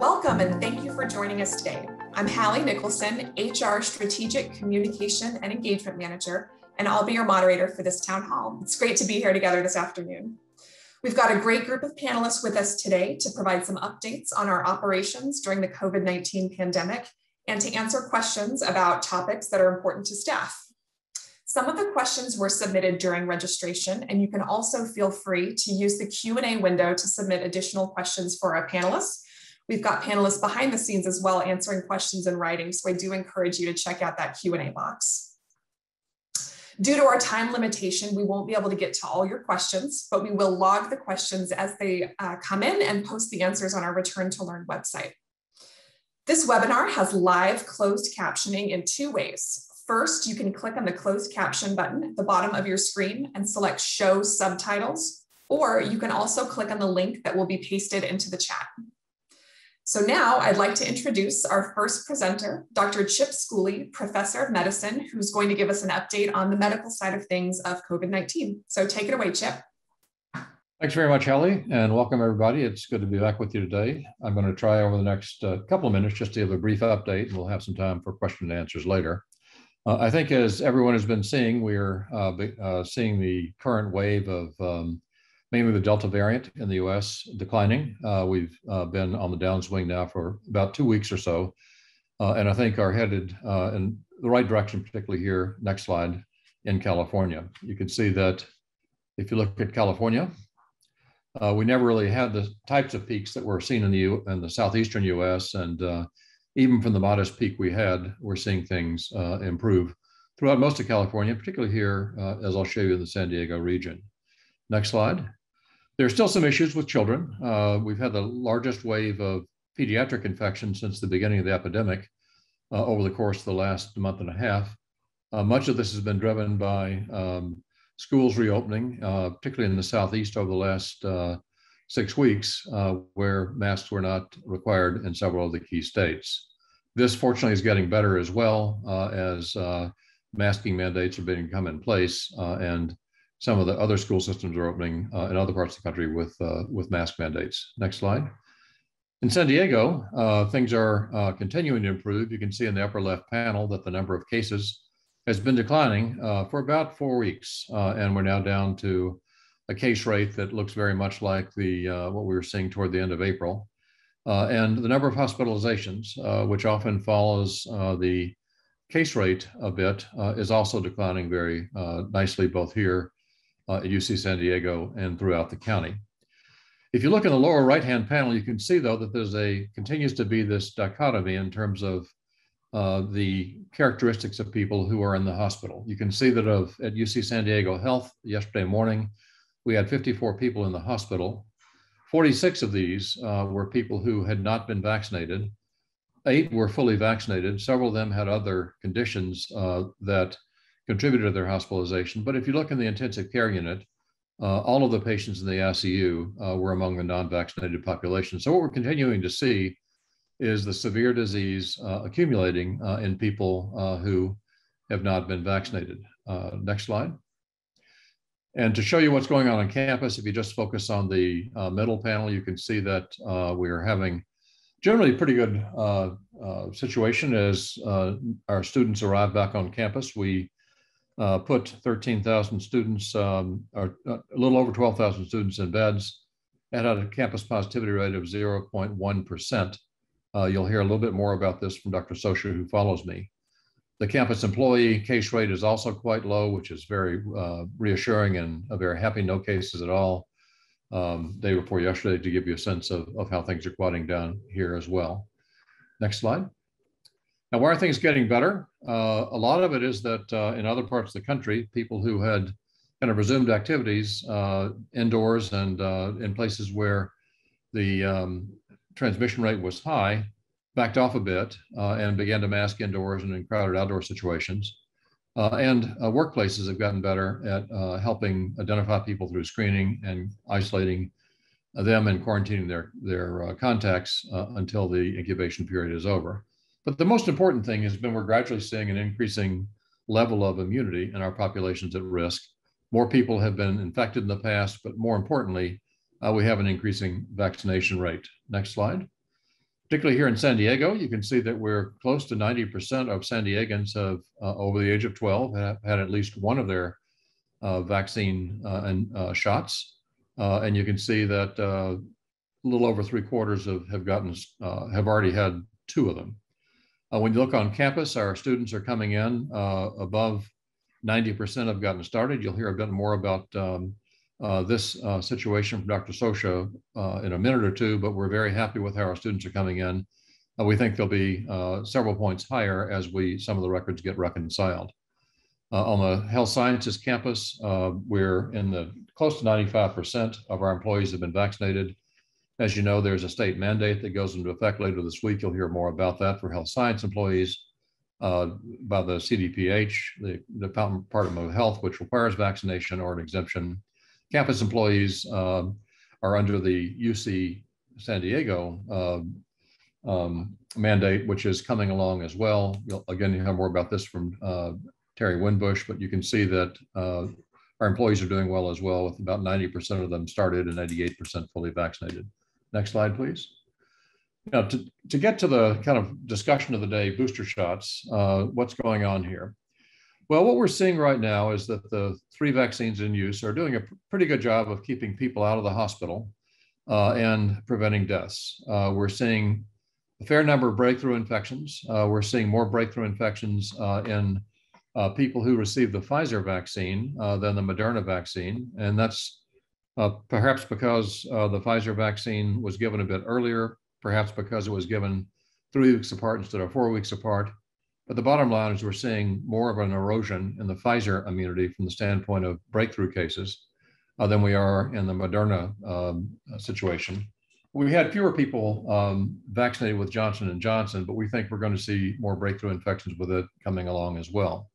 Welcome and thank you for joining us today. I'm Hallie Nicholson, HR Strategic Communication and Engagement Manager, and I'll be your moderator for this town hall. It's great to be here together this afternoon. We've got a great group of panelists with us today to provide some updates on our operations during the COVID-19 pandemic and to answer questions about topics that are important to staff. Some of the questions were submitted during registration, and you can also feel free to use the Q&A window to submit additional questions for our panelists We've got panelists behind the scenes as well answering questions in writing. So I do encourage you to check out that Q&A box. Due to our time limitation, we won't be able to get to all your questions, but we will log the questions as they uh, come in and post the answers on our Return to Learn website. This webinar has live closed captioning in two ways. First, you can click on the closed caption button at the bottom of your screen and select show subtitles, or you can also click on the link that will be pasted into the chat. So now I'd like to introduce our first presenter, Dr. Chip Schooley, Professor of Medicine, who's going to give us an update on the medical side of things of COVID-19. So take it away, Chip. Thanks very much, Hallie, and welcome everybody. It's good to be back with you today. I'm going to try over the next uh, couple of minutes just to give a brief update, and we'll have some time for question and answers later. Uh, I think as everyone has been seeing, we're uh, uh seeing the current wave of um, mainly the Delta variant in the US declining. Uh, we've uh, been on the downswing now for about two weeks or so, uh, and I think are headed uh, in the right direction, particularly here, next slide, in California. You can see that if you look at California, uh, we never really had the types of peaks that were seen in the, U in the southeastern US, and uh, even from the modest peak we had, we're seeing things improve throughout most of California, particularly here, as I'll show you in the San Diego region. Next slide. There are still some issues with children. Uh, we've had the largest wave of pediatric infections since the beginning of the epidemic uh, over the course of the last month and a half. Uh, much of this has been driven by um, schools reopening, uh, particularly in the Southeast over the last uh, six weeks, uh, where masks were not required in several of the key states. This fortunately is getting better as well as masking mandates are being come in place and some of the other school systems are opening uh, in other parts of the country with, uh, with mask mandates. Next slide. In San Diego, uh, things are uh, continuing to improve. You can see in the upper left panel that the number of cases has been declining uh, for about four weeks, uh, and we're now down to a case rate that looks very much like the what we were seeing toward the end of April. and the number of hospitalizations, which often follows the case rate a bit, is also declining very nicely both here uh, at UC San Diego and throughout the county. If you look in the lower right-hand panel, you can see though that there's a continues to be this dichotomy in terms of uh, the characteristics of people who are in the hospital. You can see that of at UC San Diego Health yesterday morning, we had 54 people in the hospital. 46 of these uh, were people who had not been vaccinated. Eight were fully vaccinated. Several of them had other conditions uh, that contributed to their hospitalization. But if you look in the intensive care unit, uh, all of the patients in the ICU uh, were among the non-vaccinated population. So what we're continuing to see is the severe disease uh, accumulating uh, in people uh, who have not been vaccinated. Uh, next slide. And to show you what's going on on campus, if you just focus on the middle panel, you can see that we are having generally a pretty good situation as our students arrive back on campus. We uh, put 13,000 students, um, or uh, a little over 12,000 students in beds and had a campus positivity rate of 0.1%. Uh, you'll hear a little bit more about this from Dr. Scioscia, who follows me. The campus employee case rate is also quite low, which is very uh, reassuring and a very happy, no cases at all. Um, day before yesterday to give you a sense of, of how things are quieting down here as well. Next slide. Now, why are things getting better? Uh, a lot of it is that uh, in other parts of the country, people who had kind of resumed activities uh, indoors and uh, in places where the um, transmission rate was high backed off a bit uh, and began to mask indoors and in crowded outdoor situations. Uh, and workplaces have gotten better at helping identify people through screening and isolating them and quarantining their, their contacts until the incubation period is over. But the most important thing has been we're gradually seeing an increasing level of immunity in our populations at risk. More people have been infected in the past, but more importantly, uh, we have an increasing vaccination rate. Next slide. particularly here in San Diego, you can see that we're close to 90% of San Diegans have, uh, over the age of 12 have had at least one of their uh, vaccine uh, and uh, shots. Uh, and you can see that a little over three quarters of, have gotten, have already had two of them. When you look on campus, our students are coming in above 90% have gotten started. You'll hear a bit more about um, uh, this uh, situation from Dr. Scioscia uh, in a minute or two, but we're very happy with how our students are coming in. Uh, we think they'll be uh, several points higher as we some of the records get reconciled. Uh, on the health sciences campus, we're in the close to 95% of our employees have been vaccinated. As you know, there's a state mandate that goes into effect later this week. You'll hear more about that for health science employees by the CDPH, the Department of Health, which requires vaccination or an exemption campus employees um, are under the UC San Diego uh, um, mandate, which is coming along as well. You'll, again, you have more about this from uh, Terry Winbush, but you can see that uh, our employees are doing well as well, with about 90% of them started and 88% fully vaccinated. Next slide, please. Now, to, to get to the kind of discussion of the day, booster shots, uh, what's going on here? Well, what we're seeing right now is that the three vaccines in use are doing a pretty good job of keeping people out of the hospital uh, and preventing deaths. Uh, we're seeing a fair number of breakthrough infections. Uh, we're seeing more breakthrough infections uh, in uh, people who received the Pfizer vaccine than the Moderna vaccine. And that's perhaps because the Pfizer vaccine was given a bit earlier, perhaps because it was given three weeks apart instead of four weeks apart. But the bottom line is we're seeing more of an erosion in the Pfizer immunity from the standpoint of breakthrough cases uh, than we are in the Moderna um, situation. We had fewer people um, vaccinated with Johnson and Johnson, but we think we're going to see more breakthrough infections with it coming along as well.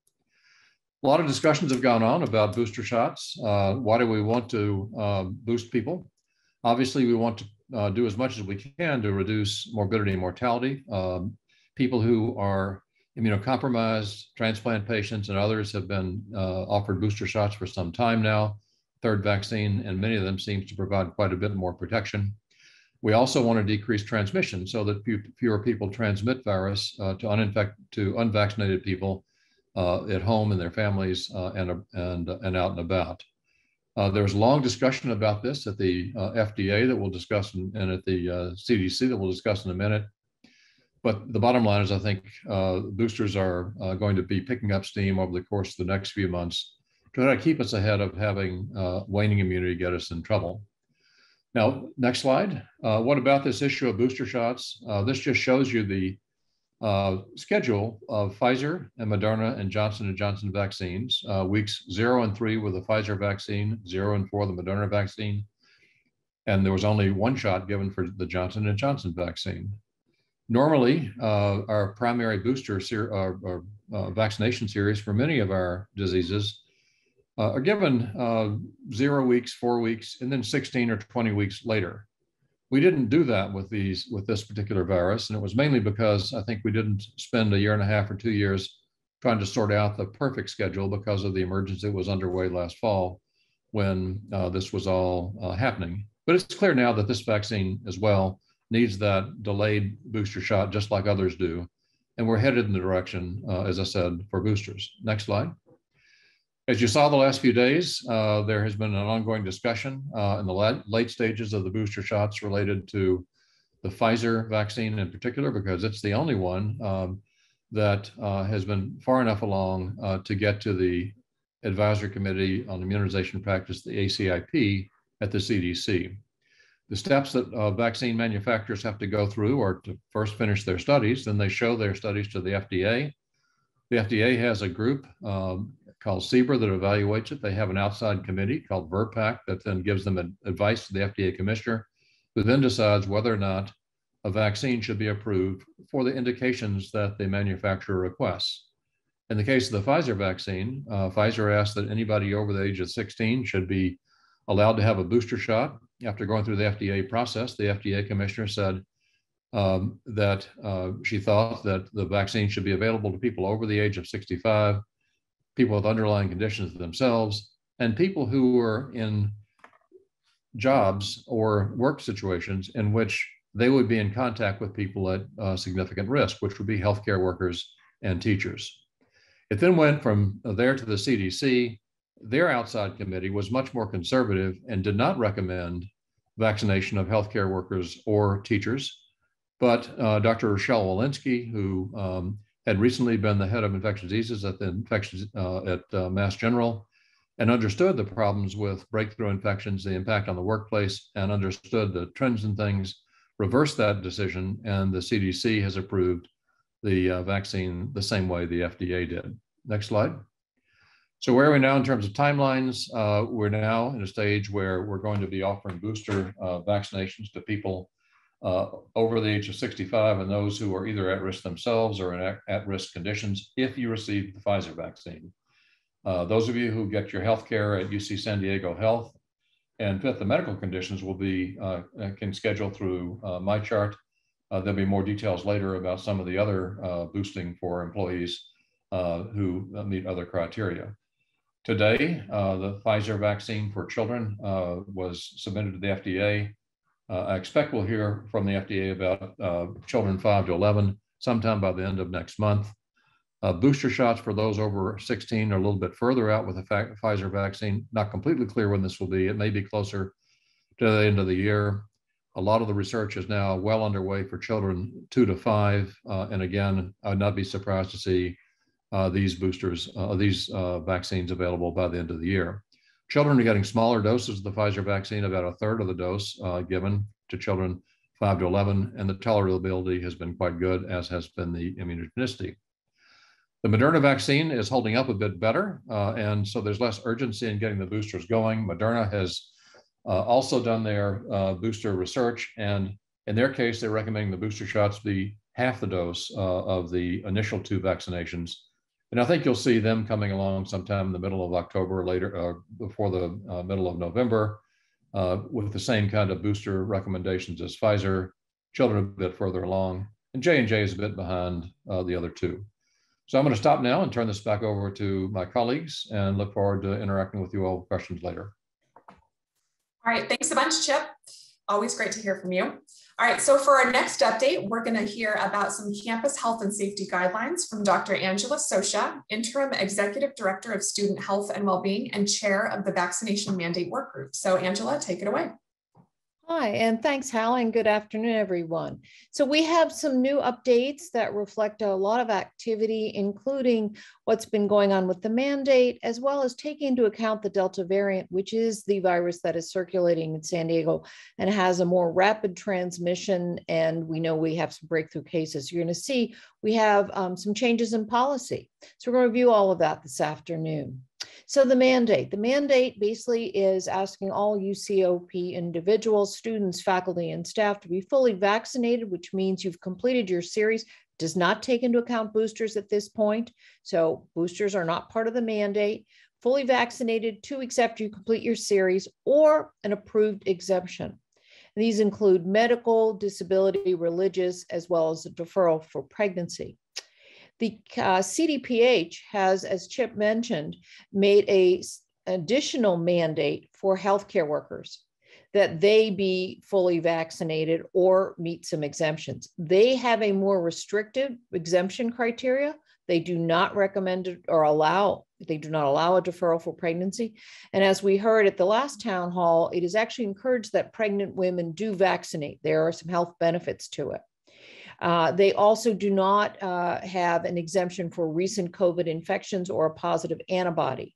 A lot of discussions have gone on about booster shots. Uh, why do we want to uh, boost people? Obviously, we want to uh, do as much as we can to reduce morbidity and mortality. Um, people who are immunocompromised transplant patients and others have been uh, offered booster shots for some time now. Third vaccine, and many of them seems to provide quite a bit more protection. We also want to decrease transmission so that fewer people transmit virus uh, to uninfected to unvaccinated people uh, at home and their families uh, and, and, and out and about. Uh, there was long discussion about this at the uh, FDA that we'll discuss and at the CDC that we'll discuss in a minute. But the bottom line is, I think boosters are going to be picking up steam over the course of the next few months to try to keep us ahead of having waning immunity get us in trouble. Now, next slide. Uh, what about this issue of booster shots? Uh, this just shows you the uh, schedule of Pfizer and Moderna and Johnson & Johnson vaccines, weeks zero and three with the Pfizer vaccine, zero and four the Moderna vaccine, and there was only one shot given for the Johnson & Johnson vaccine. Normally, uh, our primary booster ser- uh, uh, vaccination series for many of our diseases uh, are given uh, zero weeks, four weeks, and then 16 or 20 weeks later. We didn't do that with these with this particular virus, and it was mainly because I think we didn't spend a year and a half or two years trying to sort out the perfect schedule because of the emergency that was underway last fall when uh, this was all happening. But it's clear now that this vaccine as well needs that delayed booster shot just like others do. And we're headed in the direction, uh, as I said, for boosters. Next slide. As you saw the last few days, uh, there has been an ongoing discussion uh, in the late stages of the booster shots related to the Pfizer vaccine in particular, because it's the only one um, that uh, has been far enough along uh, to get to the Advisory Committee on Immunization Practice, the ACIP, at the CDC. The steps that uh, vaccine manufacturers have to go through are to first finish their studies, then they show their studies to the FDA. The FDA has a group um, called CBER that evaluates it. They have an outside committee called VRBPAC that then gives them advice to the FDA commissioner, who then decides whether or not a vaccine should be approved for the indications that the manufacturer requests. In the case of the Pfizer vaccine, uh, Pfizer asked that anybody over the age of 16 should be allowed to have a booster shot after going through the FDA process, the FDA commissioner said um, that uh, she thought that the vaccine should be available to people over the age of 65, people with underlying conditions themselves, and people who were in jobs or work situations in which they would be in contact with people at uh, significant risk, which would be healthcare workers and teachers. It then went from there to the CDC. Their outside committee was much more conservative and did not recommend vaccination of healthcare workers or teachers. But uh, Dr. Rochelle Walensky, who um, had recently been the head of infectious diseases at the infections uh, at uh, Mass General, and understood the problems with breakthrough infections, the impact on the workplace, and understood the trends and things, reversed that decision, and the CDC has approved the uh, vaccine the same way the FDA did. Next slide. So where are we now in terms of timelines? Uh, we're now in a stage where we're going to be offering booster uh, vaccinations to people uh, over the age of 65 and those who are either at risk themselves or in at-risk conditions if you receive the Pfizer vaccine. Uh, those of you who get your health care at UC San Diego Health and fit the medical conditions will be, uh, can schedule through uh, MyChart. Uh, there'll be more details later about some of the other uh, boosting for employees uh, who meet other criteria. Today, the Pfizer vaccine for children was submitted to the FDA. I expect we'll hear from the FDA about children 5 to 11 sometime by the end of next month. Uh, booster shots for those over 16 are a little bit further out with the Pfizer vaccine. Not completely clear when this will be. It may be closer to the end of the year. A lot of the research is now well underway for children two to five. Uh, and again, I'd not be surprised to see uh, these boosters, uh, these uh, vaccines available by the end of the year. Children are getting smaller doses of the Pfizer vaccine, about a third of the dose uh, given to children 5 to 11, and the tolerability has been quite good, as has been the immunogenicity. The Moderna vaccine is holding up a bit better, uh, and so there's less urgency in getting the boosters going. Moderna has uh, also done their uh, booster research, and in their case, they're recommending the booster shots be half the dose uh, of the initial two vaccinations. And I think you'll see them coming along sometime in the middle of October, later uh, before the uh, middle of November, with the same kind of booster recommendations as Pfizer. Children a bit further along, and J and J is a bit behind the other two. So I'm going to stop now and turn this back over to my colleagues and look forward to interacting with you all with questions later. All right, thanks a bunch, Chip. Always great to hear from you. All right, so for our next update, we're going to hear about some campus health and safety guidelines from Dr. Angela Scioscia, Interim Executive Director of Student Health and Wellbeing and Chair of the Vaccination Mandate Work Group. So Angela, take it away. Hi, and thanks, Hal, and good afternoon, everyone. So we have some new updates that reflect a lot of activity, including what's been going on with the mandate, as well as taking into account the Delta variant, which is the virus that is circulating in San Diego and has a more rapid transmission. And we know we have some breakthrough cases. You're going to see we have um, some changes in policy. So we're going to review all of that this afternoon. So the mandate, the mandate basically is asking all UCOP individuals, students, faculty, and staff to be fully vaccinated, which means you've completed your series, does not take into account boosters at this point. So boosters are not part of the mandate. Fully vaccinated to accept you complete your series or an approved exemption. These include medical, disability, religious, as well as a deferral for pregnancy. The uh, CDPH has, as Chip mentioned, made a additional mandate for healthcare workers that they be fully vaccinated or meet some exemptions. They have a more restrictive exemption criteria. They do not recommend or allow, they do not allow a deferral for pregnancy. And as we heard at the last town hall, it is actually encouraged that pregnant women do vaccinate. There are some health benefits to it. Uh, they also do not uh, have an exemption for recent COVID infections or a positive antibody.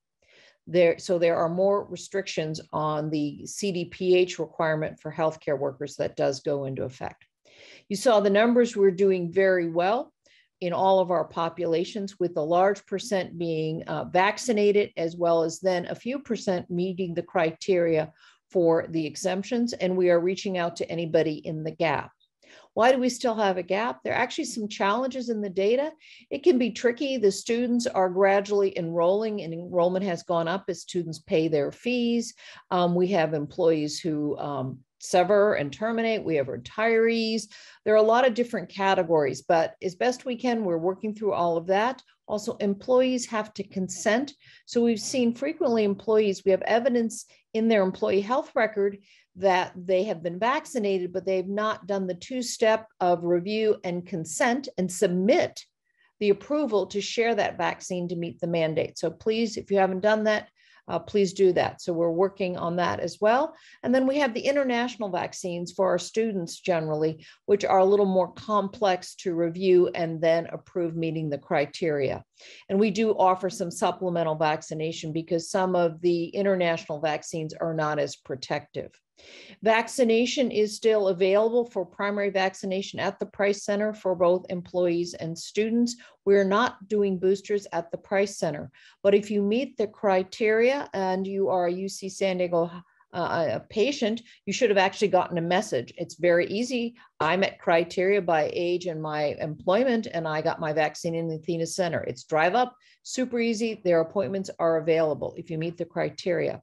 There, so there are more restrictions on the CDPH requirement for healthcare workers that does go into effect. You saw the numbers, we're doing very well in all of our populations with a large percent being uh, vaccinated as well as then a few percent meeting the criteria for the exemptions and we are reaching out to anybody in the gap. Why do we still have a gap? There are actually some challenges in the data. It can be tricky. The students are gradually enrolling and enrollment has gone up as students pay their fees. Um, we have employees who um, sever and terminate. We have retirees. There are a lot of different categories, but as best we can, we're working through all of that. Also, employees have to consent. So we've seen frequently employees, we have evidence in their employee health record that they have been vaccinated, but they've not done the two step of review and consent and submit the approval to share that vaccine to meet the mandate. So please, if you haven't done that, uh, please do that. So we're working on that as well. And then we have the international vaccines for our students generally, which are a little more complex to review and then approve meeting the criteria. And we do offer some supplemental vaccination because some of the international vaccines are not as protective. Vaccination is still available for primary vaccination at the Price Center for both employees and students. We're not doing boosters at the Price Center, but if you meet the criteria and you are a UC San Diego uh, a patient, you should have actually gotten a message. It's very easy. I met criteria by age and my employment, and I got my vaccine in the Athena Center. It's drive up, super easy. Their appointments are available if you meet the criteria.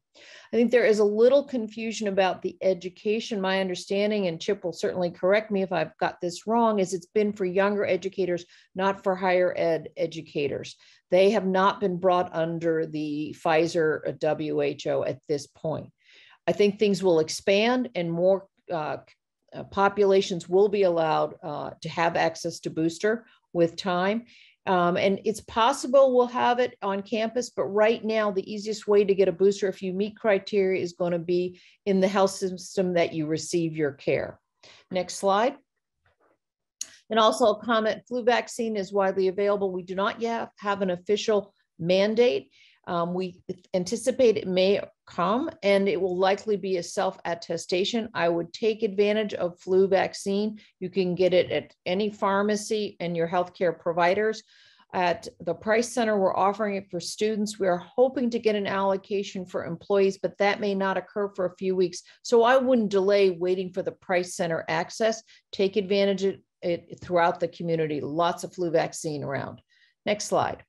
I think there is a little confusion about the education. My understanding, and Chip will certainly correct me if I've got this wrong, is it's been for younger educators, not for higher ed educators. They have not been brought under the Pfizer WHO at this point. I think things will expand and more uh, uh, populations will be allowed uh, to have access to booster with time. Um, and it's possible we'll have it on campus, but right now, the easiest way to get a booster, if you meet criteria, is going to be in the health system that you receive your care. Next slide. And also a comment, flu vaccine is widely available. We do not yet have an official mandate. Um, we anticipate it may come and it will likely be a self attestation. I would take advantage of flu vaccine. You can get it at any pharmacy and your healthcare providers. At the Price Center, we're offering it for students. We are hoping to get an allocation for employees, but that may not occur for a few weeks. So I wouldn't delay waiting for the Price Center access. Take advantage of it throughout the community. Lots of flu vaccine around. Next slide.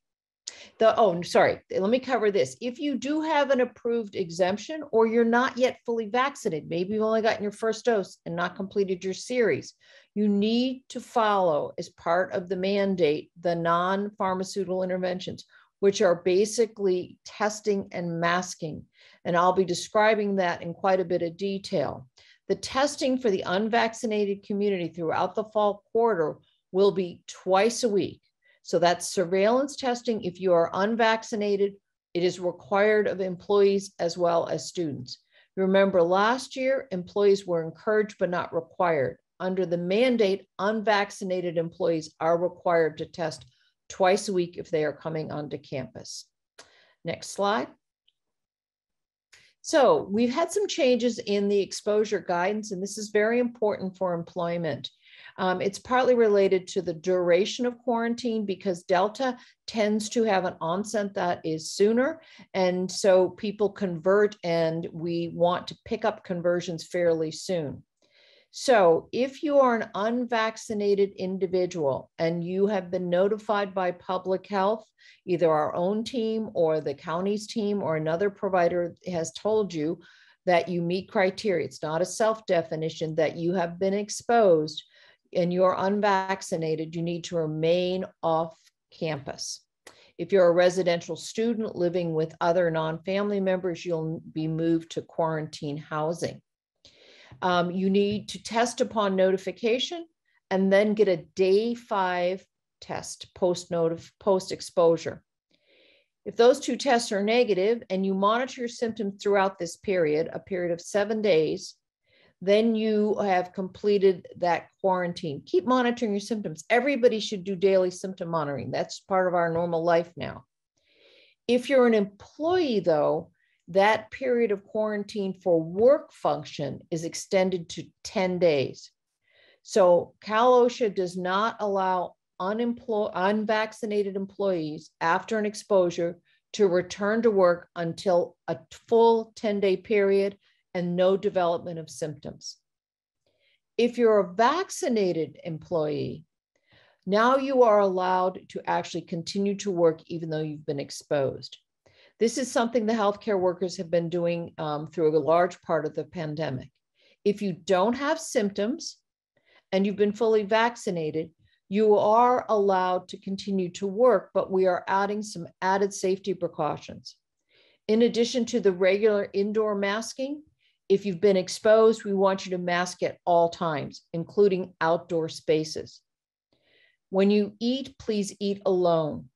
The, oh, sorry, eh, let me cover this. If you do have an approved exemption or you're not yet fully vaccinated, maybe you've only gotten your first dose and not completed your series, you need to follow as part of the mandate the non pharmaceutical interventions, which are basically testing and masking. And I'll be describing that in quite a bit of detail. The testing for the unvaccinated community throughout the fall quarter will be twice a week so that's surveillance testing. If you are unvaccinated, it is required of employees as well as students. Remember, last year, employees were encouraged but not required. Under the mandate, unvaccinated employees are required to test twice a week if they are coming onto campus. Next slide. So we've had some changes in the exposure guidance, and this is very important for employment. Um, it's partly related to the duration of quarantine because Delta tends to have an onset that is sooner. And so people convert, and we want to pick up conversions fairly soon. So, if you are an unvaccinated individual and you have been notified by public health, either our own team or the county's team or another provider has told you that you meet criteria, it's not a self definition, that you have been exposed, and you're unvaccinated, you need to remain off campus. If you're a residential student living with other non family members, you'll be moved to quarantine housing. Um, you need to test upon notification and then get a day five test post post exposure. If those two tests are negative and you monitor your symptoms throughout this period, a period of seven days, then you have completed that quarantine. Keep monitoring your symptoms. Everybody should do daily symptom monitoring. That's part of our normal life now. If you're an employee, though, that period of quarantine for work function is extended to 10 days. So Cal OSHA does not allow unemployed, unvaccinated employees after an exposure to return to work until a full 10 day period and no development of symptoms. If you're a vaccinated employee, now you are allowed to actually continue to work even though you've been exposed. This is something the healthcare workers have been doing um, through a large part of the pandemic. If you don't have symptoms and you've been fully vaccinated, You are allowed to continue to work, but we are adding some added safety precautions. In addition to the regular indoor masking, if you've been exposed, we want you to mask at all times, including outdoor spaces. When you eat, please eat alone.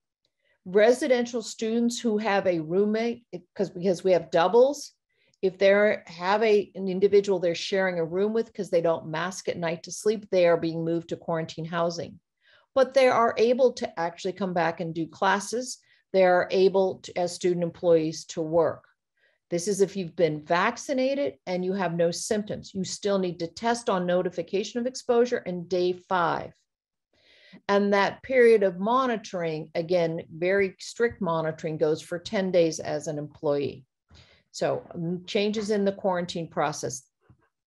Residential students who have a roommate, because because we have doubles, if they have a, an individual they're sharing a room with because they don't mask at night to sleep, they are being moved to quarantine housing. But they are able to actually come back and do classes. They are able to, as student employees to work. This is if you've been vaccinated and you have no symptoms. You still need to test on notification of exposure and day five. And that period of monitoring, again, very strict monitoring goes for 10 days as an employee. So um, changes in the quarantine process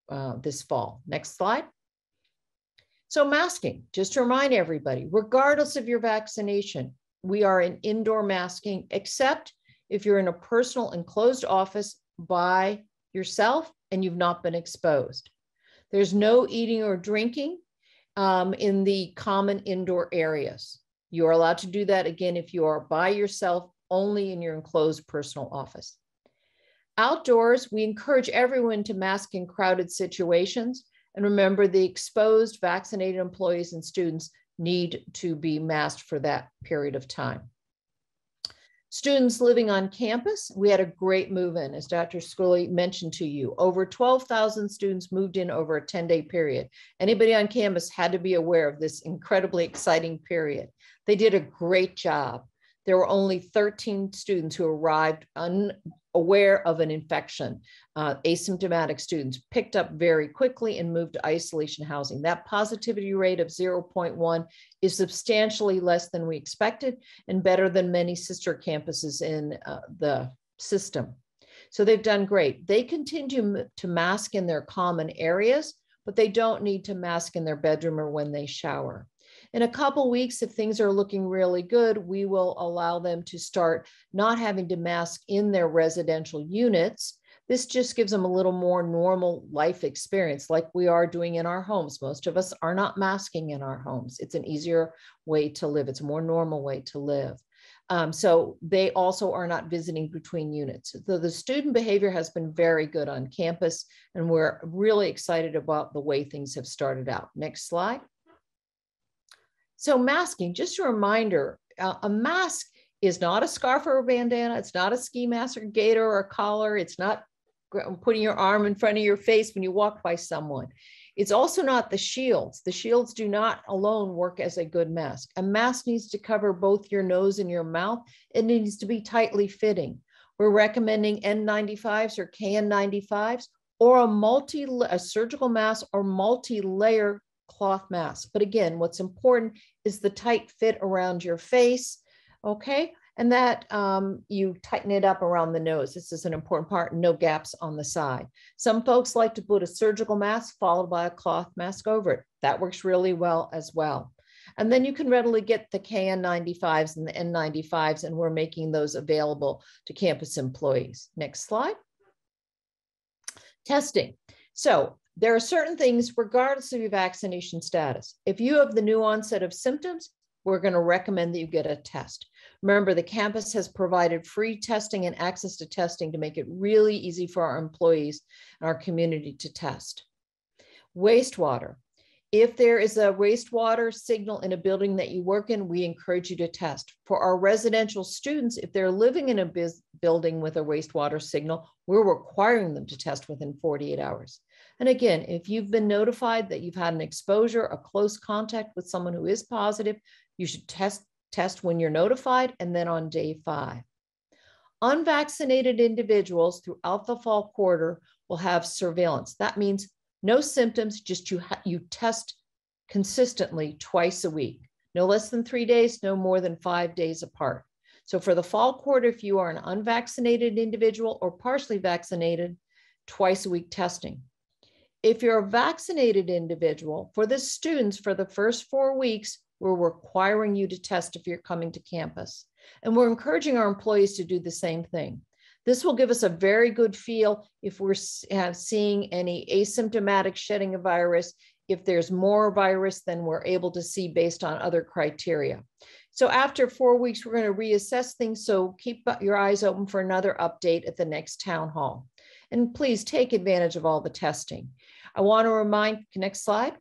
uh, this fall. Next slide. So masking, just to remind everybody, regardless of your vaccination, we are in indoor masking, except if you're in a personal enclosed office by yourself and you've not been exposed. There's no eating or drinking um, in the common indoor areas. You are allowed to do that again if you are by yourself only in your enclosed personal office. Outdoors, we encourage everyone to mask in crowded situations. And remember, the exposed, vaccinated employees and students need to be masked for that period of time. Students living on campus, we had a great move in, as Dr. Schooley mentioned to you. Over 12,000 students moved in over a 10 day period. Anybody on campus had to be aware of this incredibly exciting period. They did a great job. There were only 13 students who arrived unaware of an infection. Uh, asymptomatic students picked up very quickly and moved to isolation housing. That positivity rate of 0.1 is substantially less than we expected and better than many sister campuses in uh, the system. So they've done great. They continue to mask in their common areas, but they don't need to mask in their bedroom or when they shower. In a couple weeks, if things are looking really good, we will allow them to start not having to mask in their residential units. This just gives them a little more normal life experience like we are doing in our homes. Most of us are not masking in our homes. It's an easier way to live. It's a more normal way to live. Um, so they also are not visiting between units. So the student behavior has been very good on campus, and we're really excited about the way things have started out. Next slide. So masking, just a reminder, uh, a mask is not a scarf or a bandana. It's not a ski mask or gaiter or a collar. It's not putting your arm in front of your face when you walk by someone. It's also not the shields. The shields do not alone work as a good mask. A mask needs to cover both your nose and your mouth. It needs to be tightly fitting. We're recommending N95s or KN95s or a multi a surgical mask or multi-layer cloth mask. But again, what's important is the tight fit around your face, okay? And that um, you tighten it up around the nose. This is an important part, no gaps on the side. Some folks like to put a surgical mask followed by a cloth mask over it. That works really well as well. And then you can readily get the KN95s and the N95s, and we're making those available to campus employees. Next slide. Testing. So there are certain things, regardless of your vaccination status. If you have the new onset of symptoms, we're going to recommend that you get a test. Remember, the campus has provided free testing and access to testing to make it really easy for our employees and our community to test. Wastewater. If there is a wastewater signal in a building that you work in, we encourage you to test. For our residential students, if they're living in a building with a wastewater signal, we're requiring them to test within 48 hours. And again, if you've been notified that you've had an exposure, a close contact with someone who is positive, you should test, test when you're notified and then on day five. Unvaccinated individuals throughout the fall quarter will have surveillance. That means no symptoms, just you, you test consistently twice a week, no less than three days, no more than five days apart. So for the fall quarter, if you are an unvaccinated individual or partially vaccinated, twice a week testing. If you're a vaccinated individual, for the students for the first four weeks, we're requiring you to test if you're coming to campus. And we're encouraging our employees to do the same thing. This will give us a very good feel if we're seeing any asymptomatic shedding of virus, if there's more virus than we're able to see based on other criteria. So after four weeks, we're going to reassess things. So keep uh, your eyes open for another update at the next town hall. And please take advantage of all the testing. I want to remind, next slide.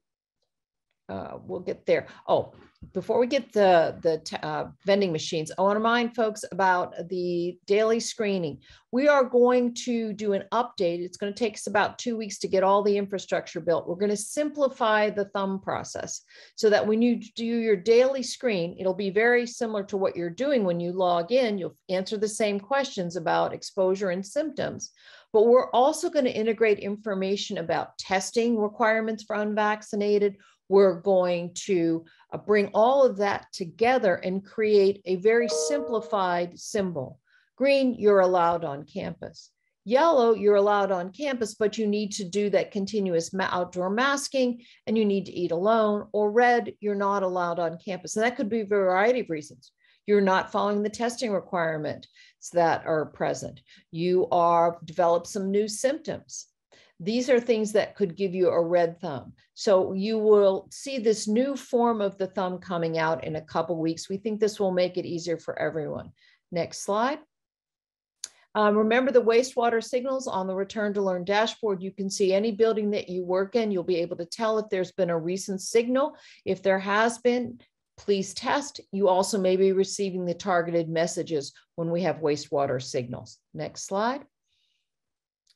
Uh, we'll get there. Oh, before we get the, the uh, vending machines, I want to remind folks about the daily screening. We are going to do an update. It's going to take us about two weeks to get all the infrastructure built. We're going to simplify the thumb process so that when you do your daily screen, it'll be very similar to what you're doing when you log in. You'll answer the same questions about exposure and symptoms. But we're also going to integrate information about testing requirements for unvaccinated. We're going to uh, bring all of that together and create a very simplified symbol. Green, you're allowed on campus. Yellow, you're allowed on campus, but you need to do that continuous outdoor masking and you need to eat alone. Or red, you're not allowed on campus. And that could be a variety of reasons. You're not following the testing requirements that are present. You are developed some new symptoms. These are things that could give you a red thumb. So you will see this new form of the thumb coming out in a couple weeks. We think this will make it easier for everyone. Next slide. Um, remember the wastewater signals on the Return to Learn dashboard. You can see any building that you work in. You'll be able to tell if there's been a recent signal. If there has been, please test. You also may be receiving the targeted messages when we have wastewater signals. Next slide.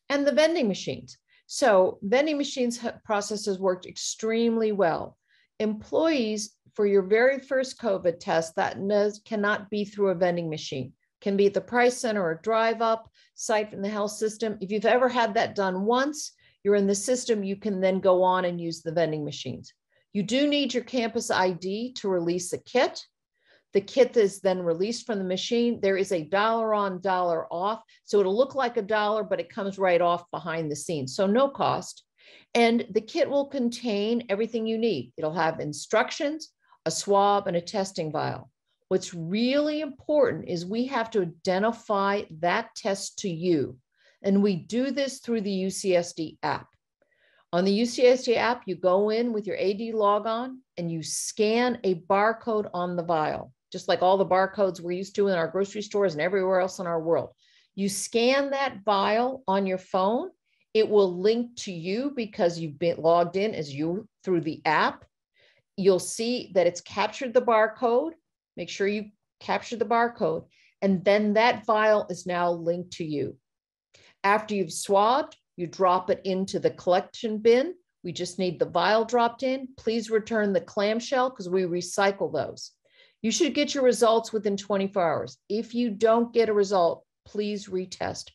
And the vending machines. So vending machines processes worked extremely well. Employees for your very first COVID test that cannot be through a vending machine, can be at the price center or drive up site in the health system. If you've ever had that done once, you're in the system, you can then go on and use the vending machines. You do need your campus ID to release a kit. The kit is then released from the machine. There is a dollar on, dollar off. So it'll look like a dollar, but it comes right off behind the scenes. So no cost. And the kit will contain everything you need. It'll have instructions, a swab, and a testing vial. What's really important is we have to identify that test to you. And we do this through the UCSD app. On the UCSD app, you go in with your AD logon and you scan a barcode on the vial just like all the barcodes we're used to in our grocery stores and everywhere else in our world. You scan that vial on your phone, it will link to you because you've been logged in as you through the app. You'll see that it's captured the barcode. Make sure you capture the barcode. And then that vial is now linked to you. After you've swabbed, you drop it into the collection bin. We just need the vial dropped in. Please return the clamshell because we recycle those. You should get your results within 24 hours. If you don't get a result, please retest.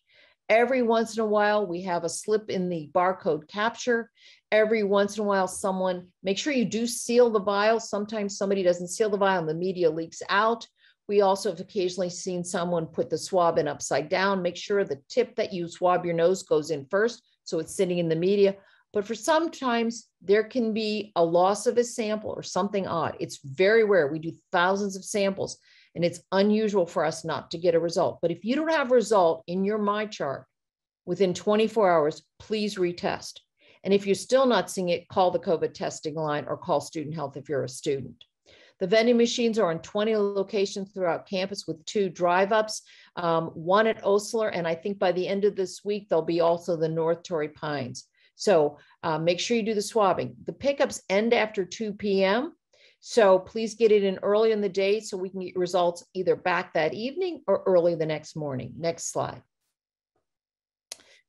Every once in a while, we have a slip in the barcode capture. Every once in a while, someone, make sure you do seal the vial. Sometimes somebody doesn't seal the vial and the media leaks out. We also have occasionally seen someone put the swab in upside down. Make sure the tip that you swab your nose goes in first, so it's sitting in the media. But for sometimes there can be a loss of a sample or something odd. It's very rare. We do thousands of samples and it's unusual for us not to get a result. But if you don't have a result in your My chart within 24 hours, please retest. And if you're still not seeing it, call the COVID testing line or call student health if you're a student. The vending machines are in 20 locations throughout campus with two drive ups, um, one at Osler, and I think by the end of this week, there'll be also the North Torrey Pines. So uh, make sure you do the swabbing. The pickups end after 2 p.m. So please get it in early in the day so we can get results either back that evening or early the next morning. Next slide.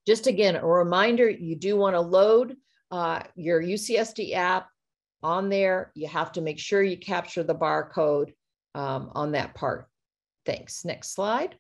Just again, a reminder, you do want to load uh, your UCSD app on there. You have to make sure you capture the barcode um, on that part. Thanks. Next slide.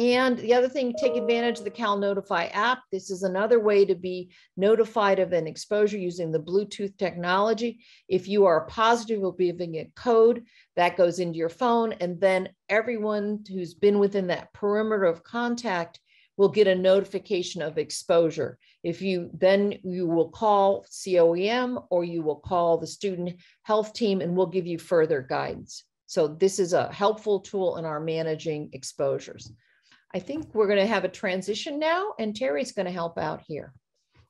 And the other thing, take advantage of the Cal Notify app. This is another way to be notified of an exposure using the Bluetooth technology. If you are positive, we'll be giving a code that goes into your phone. And then everyone who's been within that perimeter of contact will get a notification of exposure. If you then you will call COEM or you will call the student health team and we'll give you further guidance. So this is a helpful tool in our managing exposures. I think we're going to have a transition now, and Terry's going to help out here.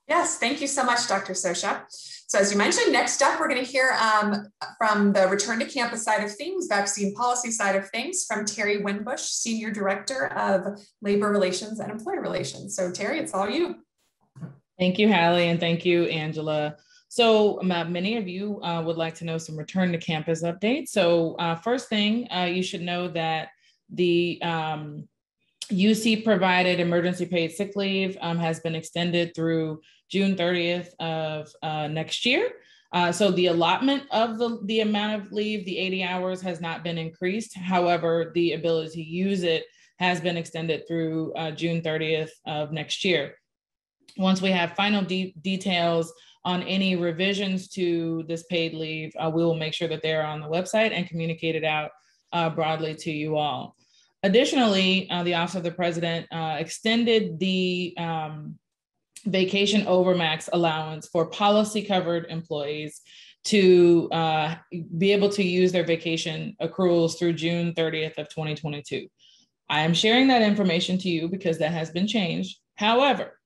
Yes, thank you so much, Dr. Scioscia. So as you mentioned, next up, we're going to hear um, from the return to campus side of things, vaccine policy side of things, from Terry Winbush, Senior Director of Labor Relations and Employer Relations. So Terry, it's all you. Thank you, Hallie, and thank you, Angela. So uh, many of you uh, would like to know some return to campus updates. So uh, first thing, uh, you should know that the um, UC provided emergency paid sick leave um, has been extended through June 30th of uh, next year. Uh, so the allotment of the, the amount of leave, the 80 hours has not been increased. However, the ability to use it has been extended through uh, June 30th of next year. Once we have final de details on any revisions to this paid leave, uh, we will make sure that they're on the website and communicated out uh, broadly to you all. Additionally, uh, the Office of the President uh, extended the um, vacation overmax allowance for policy covered employees to uh, be able to use their vacation accruals through June 30th of 2022. I am sharing that information to you because that has been changed. However,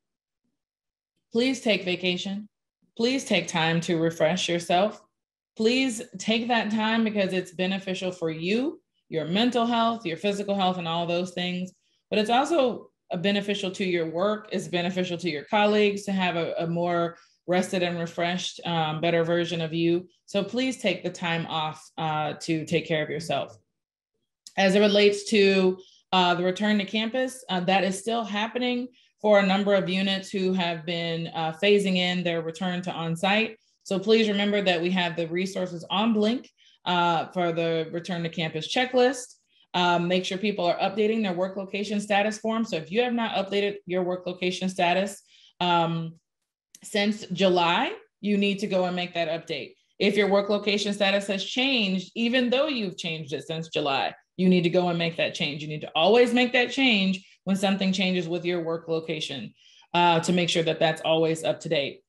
please take vacation. Please take time to refresh yourself. Please take that time because it's beneficial for you, your mental health, your physical health, and all those things. But it's also beneficial to your work, it's beneficial to your colleagues to have a, a more rested and refreshed, um, better version of you. So please take the time off uh, to take care of yourself. As it relates to uh, the return to campus, uh, that is still happening for a number of units who have been uh, phasing in their return to on-site. So please remember that we have the resources on Blink uh, for the return to campus checklist. Um, make sure people are updating their work location status form. So if you have not updated your work location status um, since July, you need to go and make that update. If your work location status has changed, even though you've changed it since July, you need to go and make that change. You need to always make that change when something changes with your work location uh, to make sure that that's always up to date.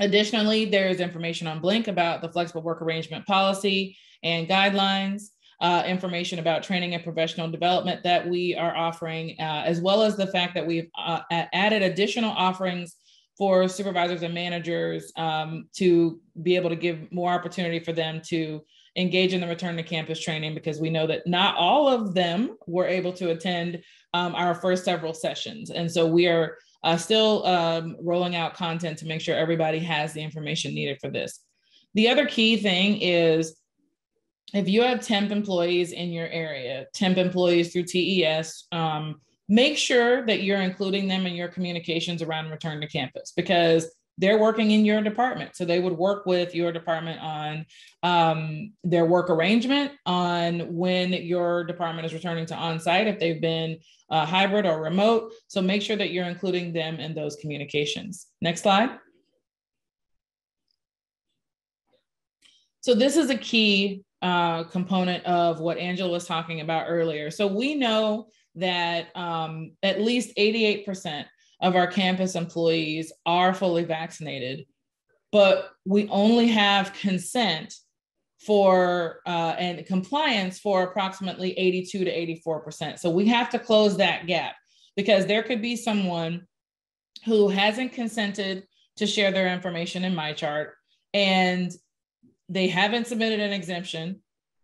Additionally, there is information on Blink about the flexible work arrangement policy and guidelines uh, information about training and professional development that we are offering, uh, as well as the fact that we've uh, added additional offerings for supervisors and managers um, to be able to give more opportunity for them to engage in the return to campus training because we know that not all of them were able to attend um, our first several sessions. And so we are uh, still um, rolling out content to make sure everybody has the information needed for this. The other key thing is if you have temp employees in your area, temp employees through TES, um, make sure that you're including them in your communications around return to campus because they're working in your department. So they would work with your department on um, their work arrangement, on when your department is returning to on site, if they've been uh, hybrid or remote. So make sure that you're including them in those communications. Next slide. So this is a key uh, component of what Angela was talking about earlier. So we know that um, at least 88% of our campus employees are fully vaccinated, but we only have consent for uh, and compliance for approximately 82 to 84%. So we have to close that gap because there could be someone who hasn't consented to share their information in MyChart and they haven't submitted an exemption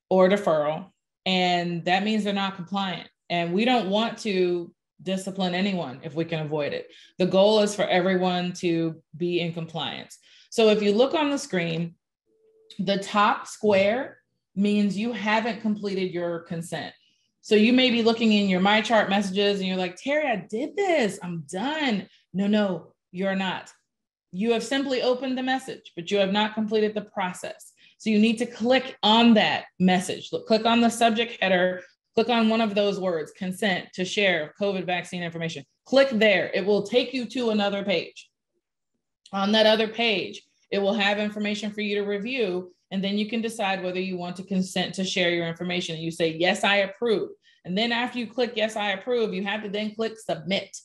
or deferral, and that means they're not compliant. And we don't want to discipline anyone if we can avoid it. The goal is for everyone to be in compliance. So if you look on the screen, the top square means you haven't completed your consent. So you may be looking in your MyChart messages and you're like, Terry, I did this. I'm done. No, no, you're not. You have simply opened the message, but you have not completed the process. So you need to click on that message. Look, click on the subject header, click on one of those words, consent to share COVID vaccine information. Click there. It will take you to another page. On that other page, it will have information for you to review. And then you can decide whether you want to consent to share your information. You say, yes, I approve. And then after you click, yes, I approve, you have to then click submit.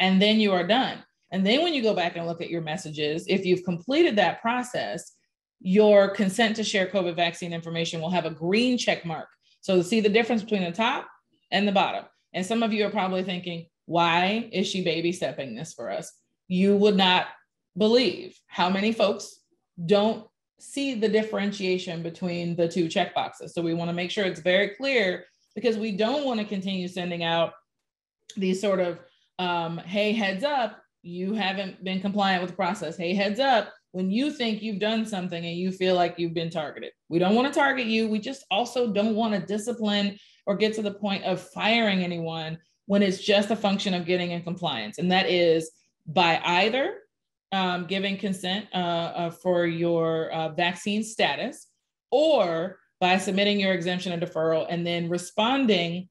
And then you are done. And then when you go back and look at your messages, if you've completed that process, your consent to share COVID vaccine information will have a green check mark. So see the difference between the top and the bottom. And some of you are probably thinking, why is she baby stepping this for us? You would not believe how many folks don't see the differentiation between the two checkboxes. So we want to make sure it's very clear because we don't want to continue sending out these sort of, um, hey, heads up, you haven't been compliant with the process. Hey, heads up, when you think you've done something and you feel like you've been targeted. We don't want to target you. We just also don't want to discipline or get to the point of firing anyone when it's just a function of getting in compliance. And that is by either um, giving consent uh, uh, for your uh, vaccine status or by submitting your exemption and deferral and then responding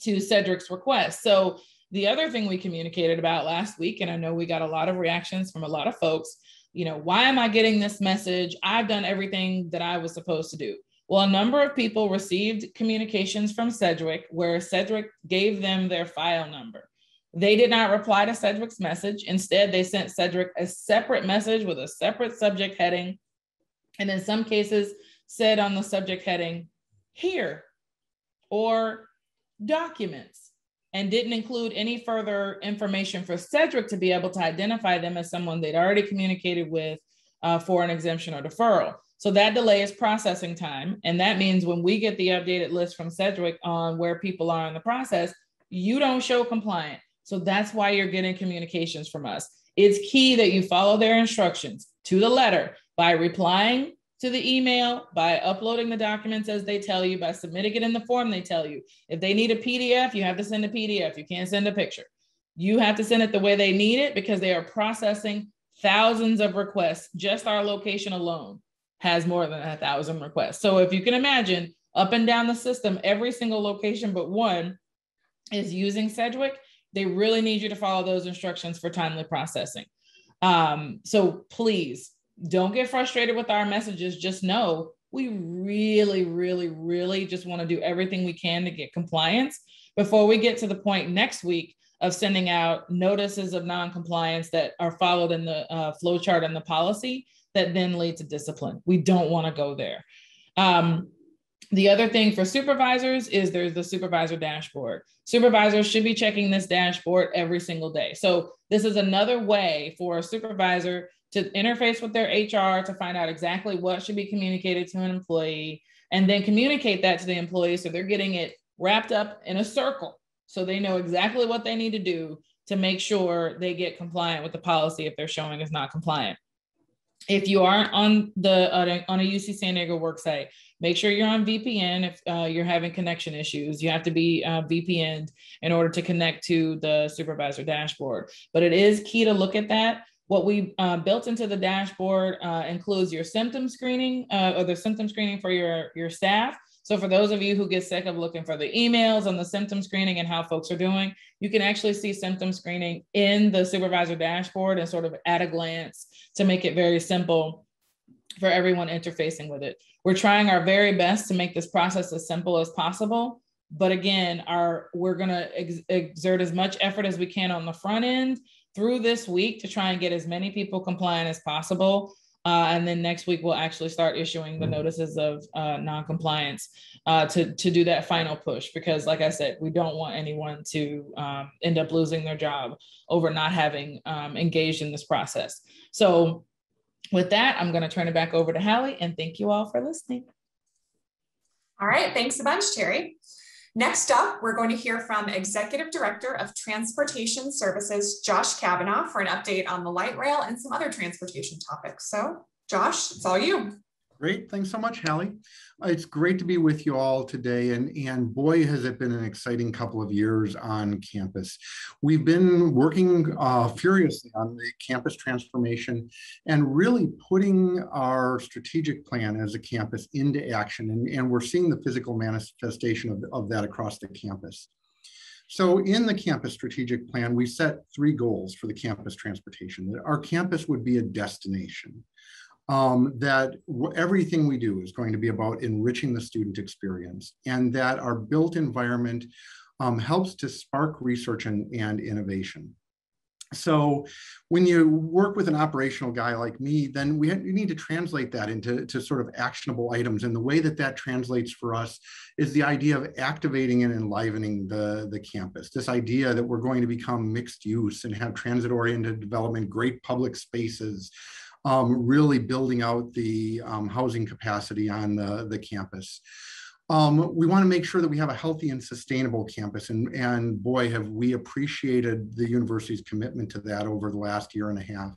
to Sedgwick's request. So the other thing we communicated about last week, and I know we got a lot of reactions from a lot of folks, you know, why am I getting this message? I've done everything that I was supposed to do. Well, a number of people received communications from Sedgwick where Sedgwick gave them their file number. They did not reply to Sedgwick's message. Instead, they sent Sedgwick a separate message with a separate subject heading. And in some cases, said on the subject heading, here or documents, and didn't include any further information for Sedgwick to be able to identify them as someone they'd already communicated with uh, for an exemption or deferral. So that delay is processing time. And that means when we get the updated list from Sedgwick on where people are in the process, you don't show compliant. So that's why you're getting communications from us. It's key that you follow their instructions to the letter by replying to the email, by uploading the documents as they tell you, by submitting it in the form they tell you. If they need a PDF, you have to send a PDF. You can't send a picture. You have to send it the way they need it because they are processing thousands of requests. Just our location alone has more than a thousand requests. So if you can imagine, up and down the system, every single location but one is using Sedgwick. they really need you to follow those instructions for timely processing. Um, so please don't get frustrated with our messages. Just know we really, really, really just want to do everything we can to get compliance before we get to the point next week of sending out notices of non-compliance that are followed in the uh, flow chart and the policy that then lead to discipline. We don't want to go there. Um, the other thing for supervisors is there's the supervisor dashboard. Supervisors should be checking this dashboard every single day. So this is another way for a supervisor to interface with their HR to find out exactly what should be communicated to an employee and then communicate that to the employee so they're getting it wrapped up in a circle so they know exactly what they need to do to make sure they get compliant with the policy if they're showing is not compliant if you aren't on the uh, on a UC San Diego worksite, make sure you're on VPN if uh, you're having connection issues. You have to be uh, VPN in order to connect to the supervisor dashboard. But it is key to look at that. What we uh, built into the dashboard uh, includes your symptom screening uh, or the symptom screening for your your staff. So for those of you who get sick of looking for the emails on the symptom screening and how folks are doing, you can actually see symptom screening in the supervisor dashboard and sort of at a glance to make it very simple for everyone interfacing with it. We're trying our very best to make this process as simple as possible. But again, our we're going to ex- exert as much effort as we can on the front end through this week to try and get as many people compliant as possible. Uh, and then next week we'll actually start issuing the mm-hmm. notices of uh, non-compliance uh, to, to do that final push because like i said we don't want anyone to um, end up losing their job over not having um, engaged in this process so with that i'm going to turn it back over to hallie and thank you all for listening all right thanks a bunch terry Next up, we're going to hear from Executive Director of Transportation Services, Josh Kavanagh, for an update on the light rail and some other transportation topics. So, Josh, it's all you. Great. Thanks so much, Hallie. It's great to be with you all today. And, and boy, has it been an exciting couple of years on campus. We've been working uh, furiously on the campus transformation and really putting our strategic plan as a campus into action. And, and we're seeing the physical manifestation of, of that across the campus. So in the campus strategic plan, we set three goals for the campus transportation, that our campus would be a destination um, that everything we do is going to be about enriching the student experience and that our built environment um, helps to spark research and, and innovation. So when you work with an operational guy like me, then we, need to translate that into to sort of actionable items. And the way that that translates for us is the idea of activating and enlivening the, the campus. This idea that we're going to become mixed use and have transit-oriented development, great public spaces, um, really building out the um, housing capacity on the, the campus. Um, we want to make sure that we have a healthy and sustainable campus. And, and boy, have we appreciated the university's commitment to that over the last year and a half.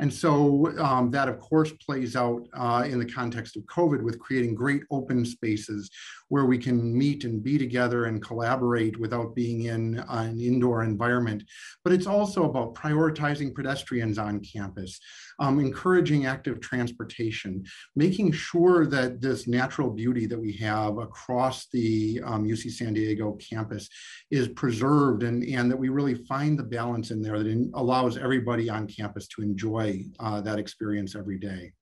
And so um, that, of course, plays out uh, in the context of COVID with creating great open spaces where we can meet and be together and collaborate without being in an indoor environment. But it's also about prioritizing pedestrians on campus, um, encouraging active transportation, making sure that this natural beauty that we have across the um, UC San Diego campus is preserved and, and that we really find the balance in there that allows everybody on campus to enjoy enjoy uh, that experience every day.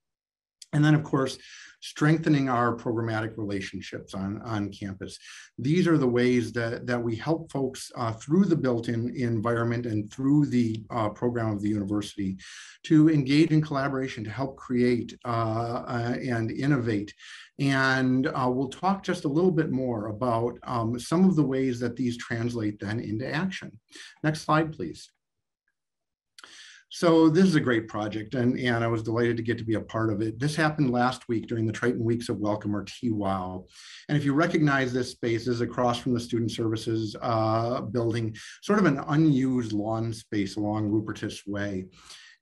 And then, of course, strengthening our programmatic relationships on, on campus. These are the ways that, that we help folks uh, through the built-in environment and through the uh, program of the university to engage in collaboration to help create uh, uh and innovate. And uh, we'll talk just a little bit more about um, some of the ways that these translate then into action. Next slide, please. So this is a great project, and, and I was delighted to get to be a part of it. This happened last week during the Triton Weeks of Welcome, or TWOW. And if you recognize this space, is across from the Student Services uh, building, sort of an unused lawn space along Rupertus Way.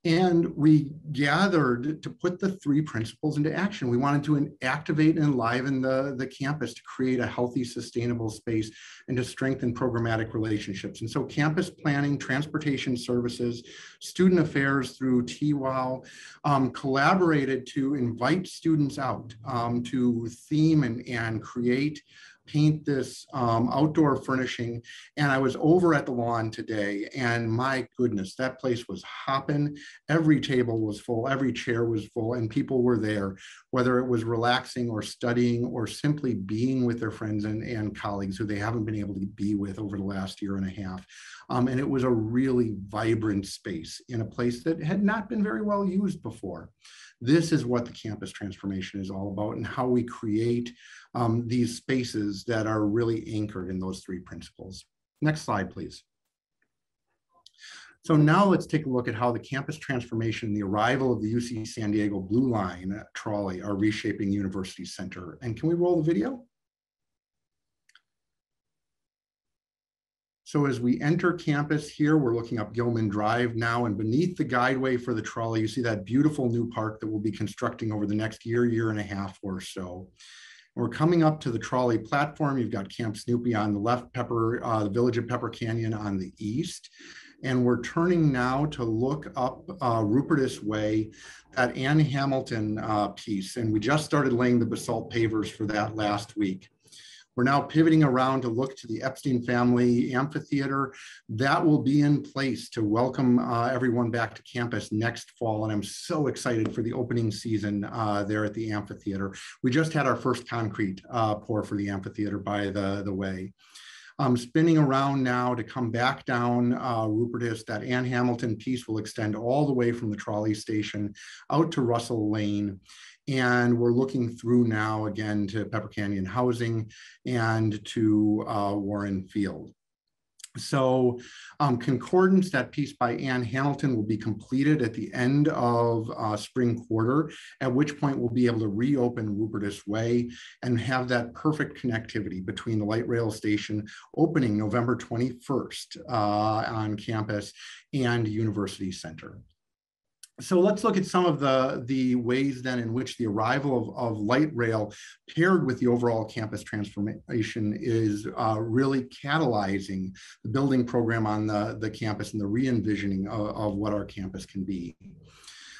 And we gathered to put the three principles into action. We wanted to activate and enliven the, the campus to create a healthy, sustainable space and to strengthen programmatic relationships. And so campus planning, transportation services, student affairs through TWOW um, collaborated to invite students out um, to theme and, and create paint this um, outdoor furnishing. And I was over at the lawn today, and my goodness, that place was hopping. Every table was full, every chair was full, and people were there, whether it was relaxing or studying or simply being with their friends and, and colleagues who they haven't been able to be with over the last year and a half. Um, and it was a really vibrant space in a place that had not been very well used before. This is what the campus transformation is all about and how we create um, these spaces that are really anchored in those three principles. Next slide, please. So now let's take a look at how the campus transformation and the arrival of the UC San Diego Blue Line trolley are reshaping University Center. And can we roll the video? So as we enter campus here, we're looking up Gilman Drive now, and beneath the guideway for the trolley, you see that beautiful new park that we'll be constructing over the next year, year and a half or so. We're coming up to the trolley platform. You've got Camp Snoopy on the left, Pepper, uh, the village of Pepper Canyon on the east. And we're turning now to look up uh, Rupertus Way, that Ann Hamilton uh, piece. And we just started laying the basalt pavers for that last week. We're now pivoting around to look to the Epstein Family Amphitheater. That will be in place to welcome uh, everyone back to campus next fall. And I'm so excited for the opening season uh, there at the amphitheater. We just had our first concrete uh, pour for the amphitheater by the, the way. Um, spinning around now to come back down uh, Rupertus, that Ann Hamilton piece will extend all the way from the trolley station out to Russell Lane. And we're looking through now again to Pepper Canyon Housing and to uh, Warren Field. So um, Concordance, that piece by Ann Hamilton will be completed at the end of uh, spring quarter, at which point we'll be able to reopen Rupertus Way and have that perfect connectivity between the light rail station opening November 21st uh, on campus and University Center so let's look at some of the, the ways then in which the arrival of, of light rail paired with the overall campus transformation is uh, really catalyzing the building program on the, the campus and the re-envisioning of, of what our campus can be.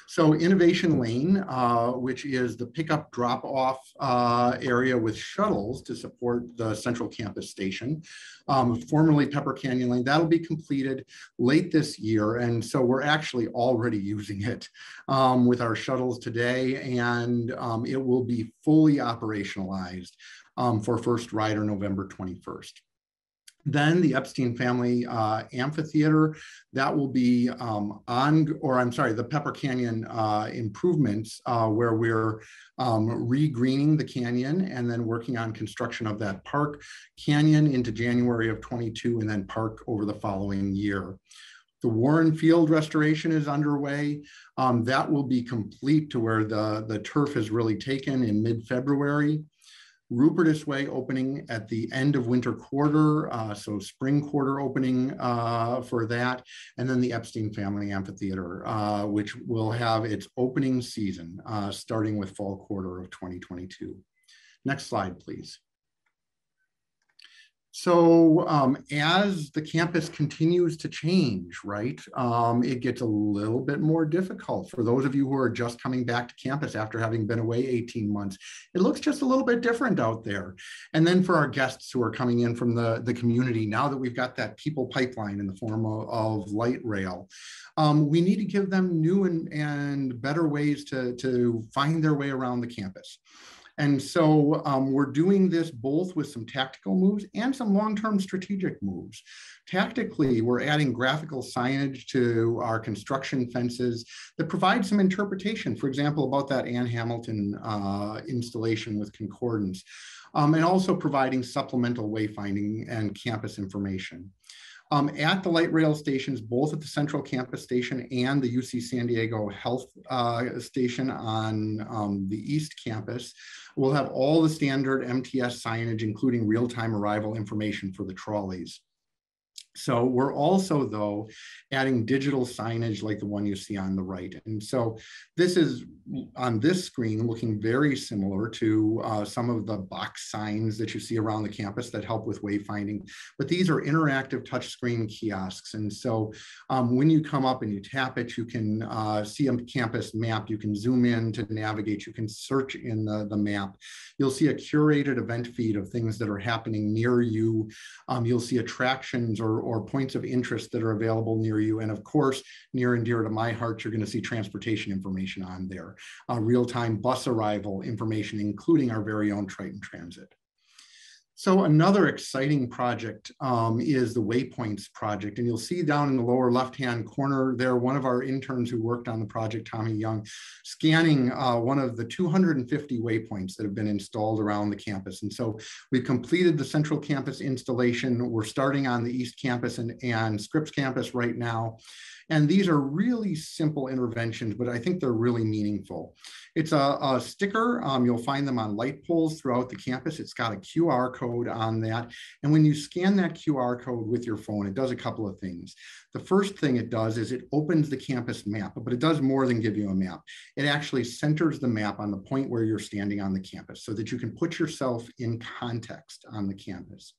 So Innovation Lane, uh, which is the pickup drop off uh, area with shuttles to support the central campus station, um, formerly Pepper Canyon Lane, that'll be completed late this year. And so we're actually already using it um, with our shuttles today and um, it will be fully operationalized um, for first rider November 21st. Then the Epstein Family uh, Amphitheater, that will be um, on, or I'm sorry, the Pepper Canyon uh, improvements uh, where we're um, re-greening the canyon and then working on construction of that park canyon into January of 22 and then park over the following year. The Warren Field restoration is underway. Um, that will be complete to where the, the turf is really taken in mid-February. Rupertus Way opening at the end of winter quarter, uh, so spring quarter opening uh, for that, and then the Epstein Family Amphitheater, uh, which will have its opening season uh, starting with fall quarter of 2022. Next slide, please. So um, as the campus continues to change, right, um, it gets a little bit more difficult for those of you who are just coming back to campus after having been away 18 months. It looks just a little bit different out there. And then for our guests who are coming in from the, the community, now that we've got that people pipeline in the form of, of light rail, um, we need to give them new and, and better ways to, to find their way around the campus. And so um, we're doing this both with some tactical moves and some long-term strategic moves. Tactically, we're adding graphical signage to our construction fences that provide some interpretation, for example, about that Ann Hamilton uh, installation with concordance, um, and also providing supplemental wayfinding and campus information. Um, at the light rail stations, both at the Central Campus Station and the UC San Diego Health uh, Station on um, the East Campus, we'll have all the standard MTS signage, including real-time arrival information for the trolleys. So we're also, though, adding digital signage like the one you see on the right. And so this is on this screen looking very similar to uh, some of the box signs that you see around the campus that help with wayfinding. But these are interactive touchscreen kiosks. And so um, when you come up and you tap it, you can uh, see a campus map. You can zoom in to navigate. You can search in the, the map. You'll see a curated event feed of things that are happening near you. Um, you'll see attractions or or points of interest that are available near you. And of course, near and dear to my heart, you're gonna see transportation information on there, uh, real-time bus arrival information, including our very own Triton Transit. So another exciting project um, is the Waypoints project. And you'll see down in the lower left-hand corner there, one of our interns who worked on the project, Tommy Young, scanning uh, one of the 250 waypoints that have been installed around the campus. And so we've completed the central campus installation. We're starting on the East Campus and, and Scripps campus right now. And these are really simple interventions, but I think they're really meaningful. It's a, a sticker. Um, you'll find them on light poles throughout the campus. It's got a QR code on that. And when you scan that QR code with your phone, it does a couple of things. The first thing it does is it opens the campus map, but it does more than give you a map. It actually centers the map on the point where you're standing on the campus so that you can put yourself in context on the campus.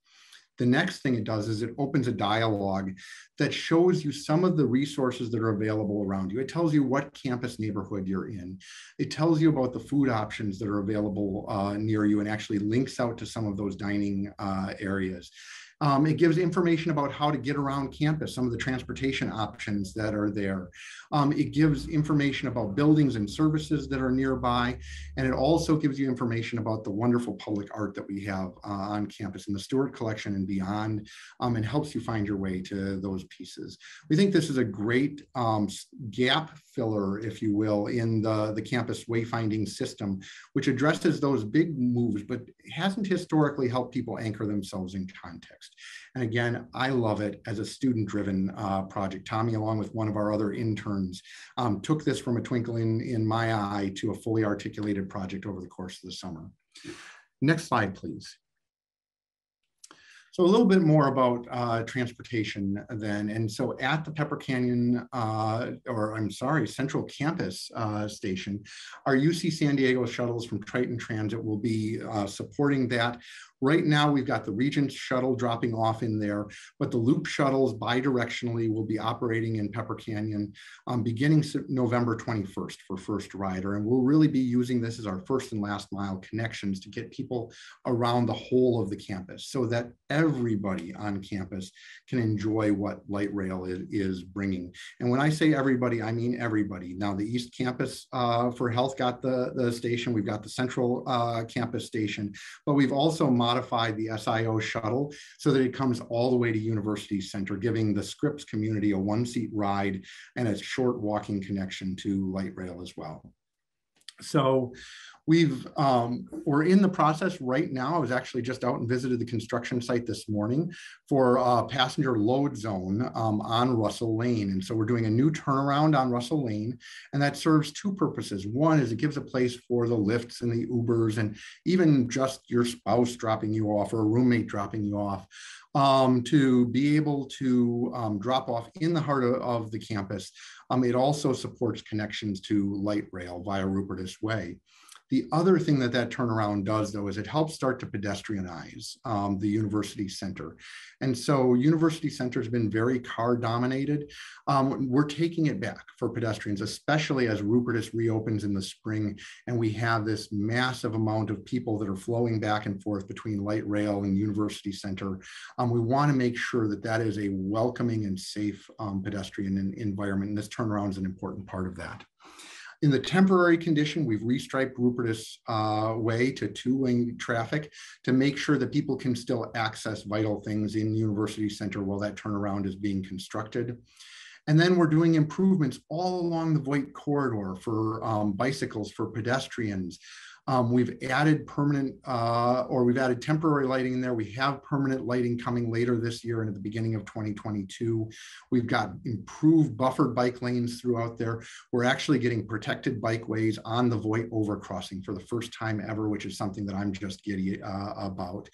The next thing it does is it opens a dialogue that shows you some of the resources that are available around you. It tells you what campus neighborhood you're in. It tells you about the food options that are available uh, near you and actually links out to some of those dining uh, areas. Um, it gives information about how to get around campus, some of the transportation options that are there. Um, it gives information about buildings and services that are nearby. And it also gives you information about the wonderful public art that we have uh, on campus in the Stuart Collection and beyond, um, and helps you find your way to those pieces. We think this is a great um, gap filler, if you will, in the, the campus wayfinding system, which addresses those big moves, but hasn't historically helped people anchor themselves in context. And again, I love it as a student driven uh, project. Tommy, along with one of our other interns, um, took this from a twinkle in, in my eye to a fully articulated project over the course of the summer. Next slide, please. So a little bit more about uh, transportation then. And so at the Pepper Canyon, uh, or I'm sorry, Central Campus uh, Station, our UC San Diego shuttles from Triton Transit will be uh, supporting that. Right now, we've got the Regent shuttle dropping off in there, but the Loop shuttles bidirectionally will be operating in Pepper Canyon um, beginning November 21st for First Rider. And we'll really be using this as our first and last mile connections to get people around the whole of the campus so that everybody on campus can enjoy what light rail is, is bringing. And when I say everybody, I mean everybody. Now the East Campus uh, for Health got the, the station, we've got the Central uh, Campus station, but we've also modified the SIO shuttle so that it comes all the way to University Center, giving the Scripps community a one seat ride and a short walking connection to light rail as well. So we've um, we're in the process right now. I was actually just out and visited the construction site this morning for a passenger load zone um, on Russell Lane. And so we're doing a new turnaround on Russell Lane, and that serves two purposes. One is it gives a place for the Lyfts and the Ubers and even just your spouse dropping you off or a roommate dropping you off um, to be able to um, drop off in the heart of, of the campus. Um, it also supports connections to light rail via Rupertus Way. The other thing that that turnaround does, though, is it helps start to pedestrianize um, the university center. And so University Center has been very car dominated. Um, we're taking it back for pedestrians, especially as Rupertus reopens in the spring. And we have this massive amount of people that are flowing back and forth between light rail and University Center. Um, we want to make sure that that is a welcoming and safe um, pedestrian environment. And this turnaround is an important part of that. In the temporary condition, we've restriped Rupertus uh, Way to two-lane traffic to make sure that people can still access vital things in the University Center while that turnaround is being constructed. And then we're doing improvements all along the Voigt corridor for um, bicycles, for pedestrians, um, we've added permanent uh, or we've added temporary lighting in there. We have permanent lighting coming later this year and at the beginning of 2022. We've got improved buffered bike lanes throughout there. We're actually getting protected bikeways on the Voigt overcrossing for the first time ever, which is something that I'm just giddy uh, about.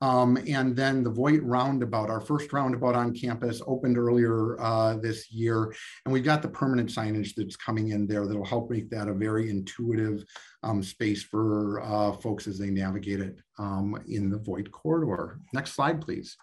Um, and then the Voigt roundabout, our first roundabout on campus opened earlier uh, this year. And we've got the permanent signage that's coming in there that'll help make that a very intuitive um, space for uh, folks as they navigate it um, in the Voigt corridor. Next slide, please.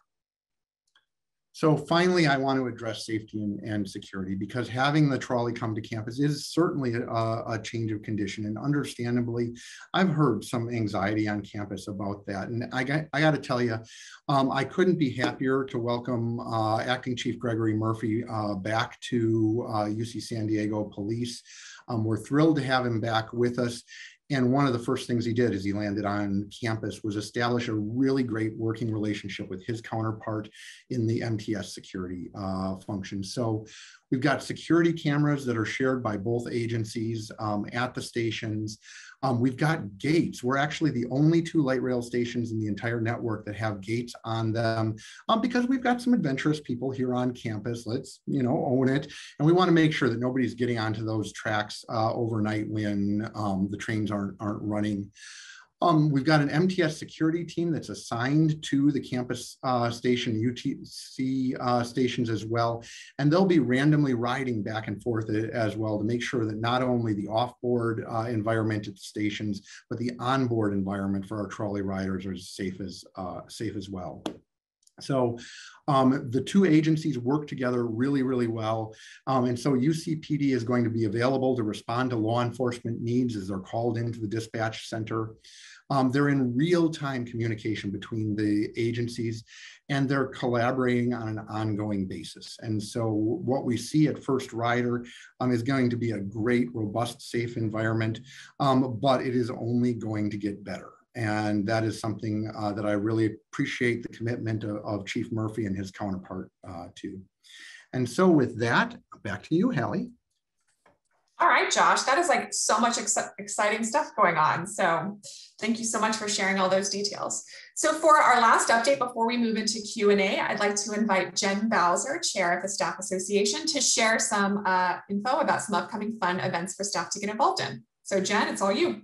So finally, I want to address safety and, and, security because having the trolley come to campus is certainly a, a, change of condition. And understandably, I've heard some anxiety on campus about that. And I got, I got to tell you, um, I couldn't be happier to welcome uh, Acting Chief Gregory Murphy uh, back to uh, UC San Diego Police. Um, we're thrilled to have him back with us. And one of the first things he did as he landed on campus was establish a really great working relationship with his counterpart in the MTS security uh, function. So we've got security cameras that are shared by both agencies um, at the stations. Um, we've got gates. We're actually the only two light rail stations in the entire network that have gates on them um, because we've got some adventurous people here on campus. Let's, you know, own it. And we want to make sure that nobody's getting onto those tracks uh, overnight when um, the trains aren't, aren't running. Um, we've got an MTS security team that's assigned to the campus uh, station, UTC uh, stations as well, and they'll be randomly riding back and forth as well to make sure that not only the off-board uh, environment at the stations, but the onboard environment for our trolley riders are safe as uh, safe as well. So um, the two agencies work together really, really well. Um, and so UCPD is going to be available to respond to law enforcement needs as they're called into the dispatch center. Um, they're in real-time communication between the agencies and they're collaborating on an ongoing basis. And so what we see at First Rider um, is going to be a great, robust, safe environment, um, but it is only going to get better. And that is something uh, that I really appreciate the commitment of, of Chief Murphy and his counterpart uh, to. And so with that, back to you, Hallie. All right, Josh, that is like so much ex exciting stuff going on. So thank you so much for sharing all those details. So for our last update before we move into Q&A, I'd like to invite Jen Bowser, Chair of the Staff Association, to share some uh, info about some upcoming fun events for staff to get involved in. So Jen, it's all you.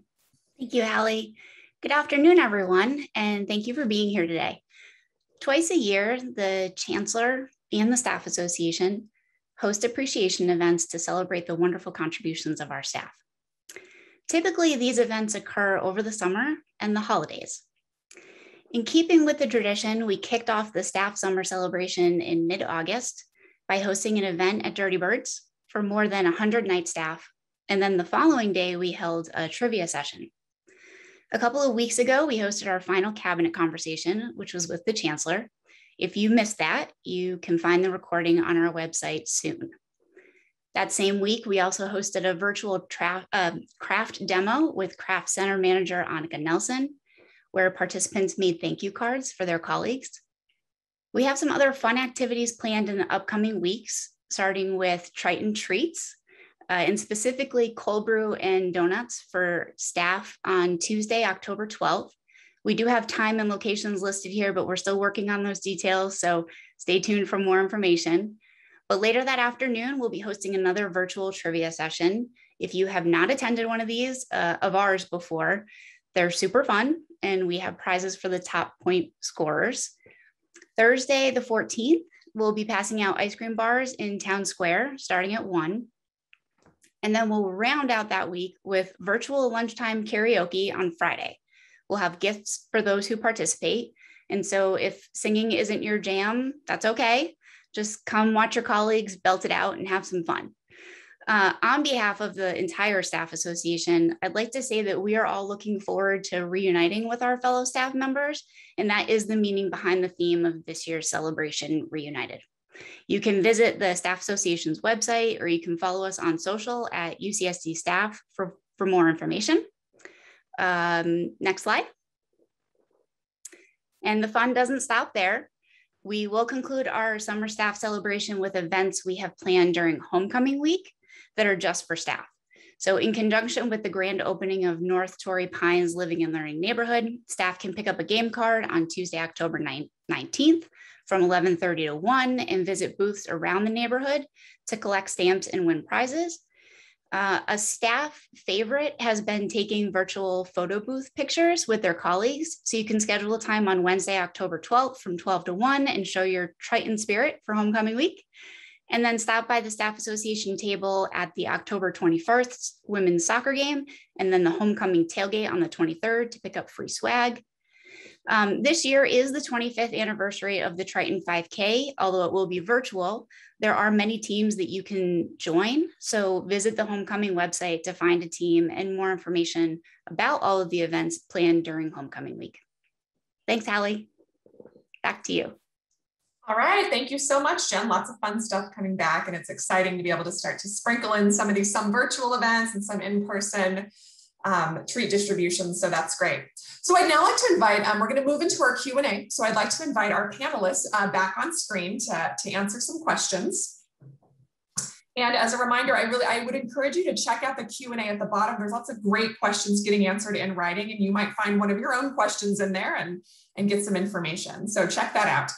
Thank you, Hallie. Good afternoon, everyone, and thank you for being here today. Twice a year, the Chancellor and the Staff Association host appreciation events to celebrate the wonderful contributions of our staff. Typically, these events occur over the summer and the holidays. In keeping with the tradition, we kicked off the staff summer celebration in mid-August by hosting an event at Dirty Birds for more than 100 night staff. And then the following day, we held a trivia session a couple of weeks ago, we hosted our final cabinet conversation, which was with the chancellor. If you missed that, you can find the recording on our website soon. That same week, we also hosted a virtual uh, craft demo with Craft Center Manager Annika Nelson, where participants made thank you cards for their colleagues. We have some other fun activities planned in the upcoming weeks, starting with Triton Treats, uh, and specifically cold brew and donuts for staff on Tuesday, October 12th. We do have time and locations listed here, but we're still working on those details, so stay tuned for more information. But later that afternoon, we'll be hosting another virtual trivia session. If you have not attended one of these uh, of ours before, they're super fun and we have prizes for the top point scorers. Thursday, the 14th, we'll be passing out ice cream bars in Town Square starting at 1. And then we'll round out that week with virtual lunchtime karaoke on Friday. We'll have gifts for those who participate. And so if singing isn't your jam, that's okay. Just come watch your colleagues belt it out and have some fun. Uh, on behalf of the entire staff association, I'd like to say that we are all looking forward to reuniting with our fellow staff members, and that is the meaning behind the theme of this year's celebration, Reunited. You can visit the Staff Association's website or you can follow us on social at UCSD staff for, for more information. Um, next slide. And the fun doesn't stop there. We will conclude our summer staff celebration with events we have planned during homecoming week that are just for staff. So in conjunction with the grand opening of North Torrey Pines Living and Learning Neighborhood, staff can pick up a game card on Tuesday, October 19th from 11.30 to 1 and visit booths around the neighborhood to collect stamps and win prizes. Uh, a staff favorite has been taking virtual photo booth pictures with their colleagues. So you can schedule a time on Wednesday, October 12th from 12 to 1 and show your Triton spirit for homecoming week. And then stop by the Staff Association table at the October 21st women's soccer game and then the homecoming tailgate on the 23rd to pick up free swag. Um, this year is the 25th anniversary of the Triton 5K, although it will be virtual. There are many teams that you can join. So visit the Homecoming website to find a team and more information about all of the events planned during Homecoming Week. Thanks, Hallie. Back to you. All right, thank you so much, Jen. Lots of fun stuff coming back, and it's exciting to be able to start to sprinkle in some of these, some virtual events and some in-person um, treat distribution. So that's great. So I'd now like to invite, um, we're going to move into our Q&A. So I'd like to invite our panelists uh, back on screen to, to answer some questions. And as a reminder, I really, I would encourage you to check out the Q&A at the bottom. There's lots of great questions getting answered in writing and you might find one of your own questions in there and, and get some information. So check that out.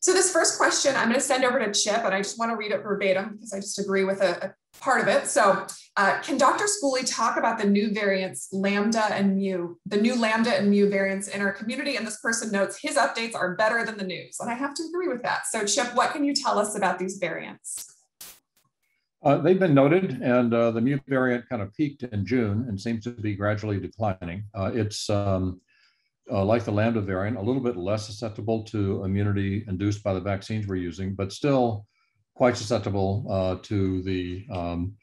So this first question, I'm going to send over to Chip, and I just want to read it verbatim because I just agree with a part of it. So uh, can Dr. Schooley talk about the new variants, Lambda and Mu, the new Lambda and Mu variants in our community? And this person notes his updates are better than the news. And I have to agree with that. So Chip, what can you tell us about these variants? Uh, they've been noted, and uh, the Mu variant kind of peaked in June and seems to be gradually declining. Uh, it's um, uh, like the Lambda variant, a little bit less susceptible to immunity induced by the vaccines we're using, but still quite susceptible uh, to the um,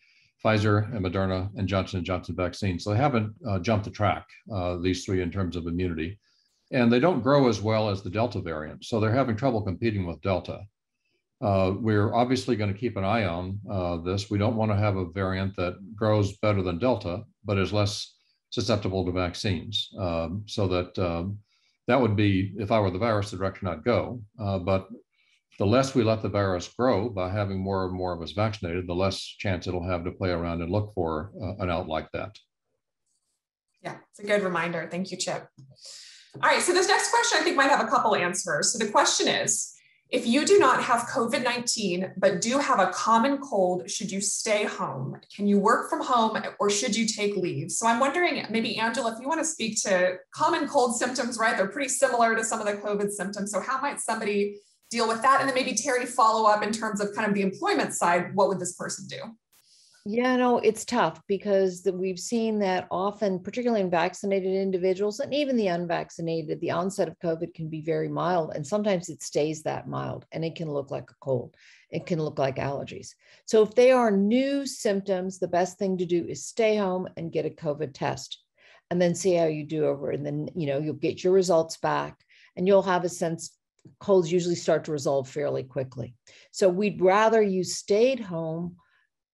Pfizer and Moderna and Johnson & Johnson vaccines. So they haven't uh, jumped the track, uh, these three in terms of immunity. And they don't grow as well as the Delta variant. So they're having trouble competing with Delta. Uh, we're obviously going to keep an eye on uh, this. We don't want to have a variant that grows better than Delta, but is less susceptible to vaccines. Um, so that um, that would be, if I were the virus, the direction I'd go. Uh, but the less we let the virus grow by having more and more of us vaccinated, the less chance it'll have to play around and look for uh, an out like that. Yeah, it's a good reminder. Thank you, Chip. All right, so this next question I think might have a couple answers. So the question is, if you do not have COVID 19, but do have a common cold, should you stay home? Can you work from home or should you take leave? So I'm wondering, maybe Angela, if you want to speak to common cold symptoms, right? They're pretty similar to some of the COVID symptoms. So how might somebody deal with that? And then maybe Terry follow up in terms of kind of the employment side. What would this person do? Yeah, no, it's tough because we've seen that often, particularly in vaccinated individuals and even the unvaccinated, the onset of COVID can be very mild. And sometimes it stays that mild and it can look like a cold. It can look like allergies. So if they are new symptoms, the best thing to do is stay home and get a COVID test and then see how you do over. And then, you know, you'll get your results back and you'll have a sense colds usually start to resolve fairly quickly. So we'd rather you stayed home,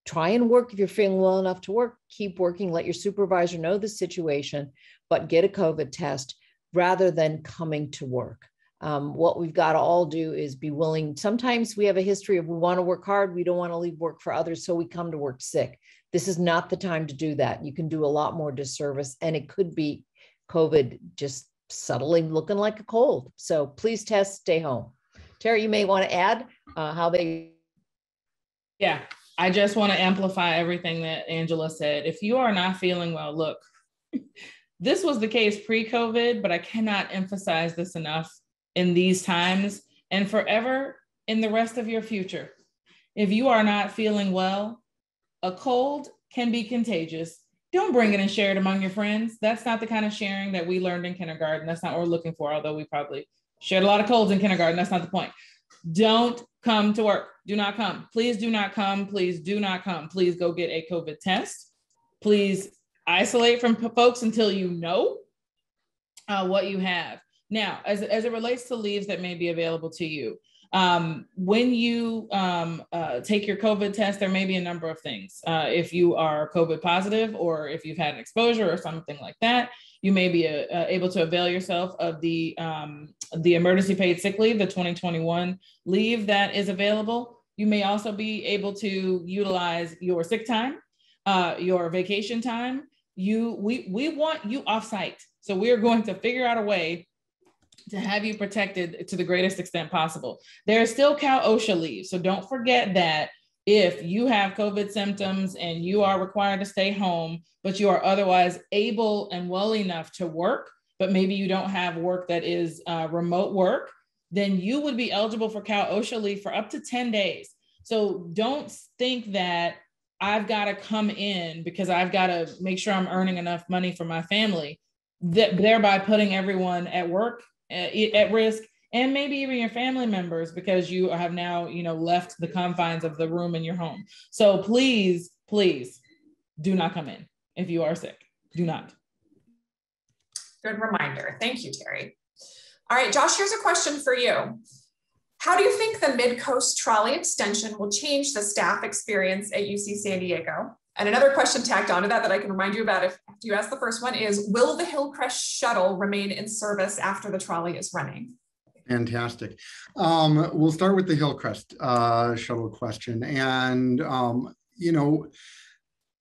try and work if you're feeling well enough to work, keep working, let your supervisor know the situation, but get a COVID test rather than coming to work. Um, what we've got to all do is be willing. Sometimes we have a history of we want to work hard, we don't want to leave work for others, so we come to work sick. This is not the time to do that. You can do a lot more disservice, and it could be COVID just subtly looking like a cold. So please test, stay home. Terry, you may want to add uh, how they. Yeah, I just want to amplify everything that Angela said. If you are not feeling well, look, this was the case pre COVID, but I cannot emphasize this enough in these times and forever in the rest of your future. If you are not feeling well, a cold can be contagious don't bring it and share it among your friends. That's not the kind of sharing that we learned in kindergarten. That's not what we're looking for, although we probably shared a lot of colds in kindergarten. That's not the point. Don't come to work. Do not come. Please do not come. Please do not come. Please go get a COVID test. Please isolate from folks until you know uh, what you have. Now, as, as it relates to leaves that may be available to you, um, when you um, uh, take your COVID test, there may be a number of things. Uh, if you are COVID positive or if you've had an exposure or something like that, you may be uh, uh able to avail yourself of the, um, the emergency paid sick leave, the 2021 leave that is available. You may also be able to utilize your sick time, uh, your vacation time. You, we, we want you offsite. So we are going to figure out a way to have you protected to the greatest extent possible. There is still Cal OSHA leave. So don't forget that if you have COVID symptoms and you are required to stay home, but you are otherwise able and well enough to work, but maybe you don't have work that is uh, remote work, then you would be eligible for Cal OSHA leave for up to 10 days. So don't think that I've got to come in because I've got to make sure I'm earning enough money for my family, that thereby putting everyone at work at risk and maybe even your family members because you have now you know left the confines of the room in your home. So please please do not come in if you are sick. Do not. Good reminder. Thank you terry. All right josh here's a question for you. How do you think the mid-coast trolley extension will change the staff experience at uc san diego? And another question tacked onto that that I can remind you about if you ask the first one is, will the Hillcrest shuttle remain in service after the trolley is running? Fantastic. Um, we'll start with the Hillcrest uh, shuttle question. And, um, you know,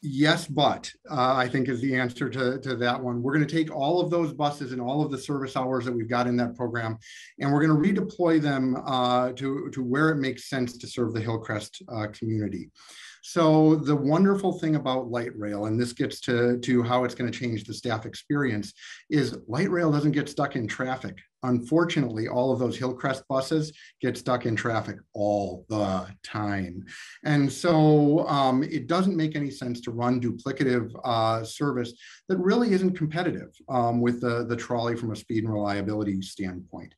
yes, but uh, I think is the answer to, to that one. We're going to take all of those buses and all of the service hours that we've got in that program, and we're going to redeploy them uh, to, to where it makes sense to serve the Hillcrest uh, community. So the wonderful thing about light rail, and this gets to, to how it's going to change the staff experience, is light rail doesn't get stuck in traffic. Unfortunately, all of those Hillcrest buses get stuck in traffic all the time. And so um, it doesn't make any sense to run duplicative uh, service that really isn't competitive um, with the, the trolley from a speed and reliability standpoint.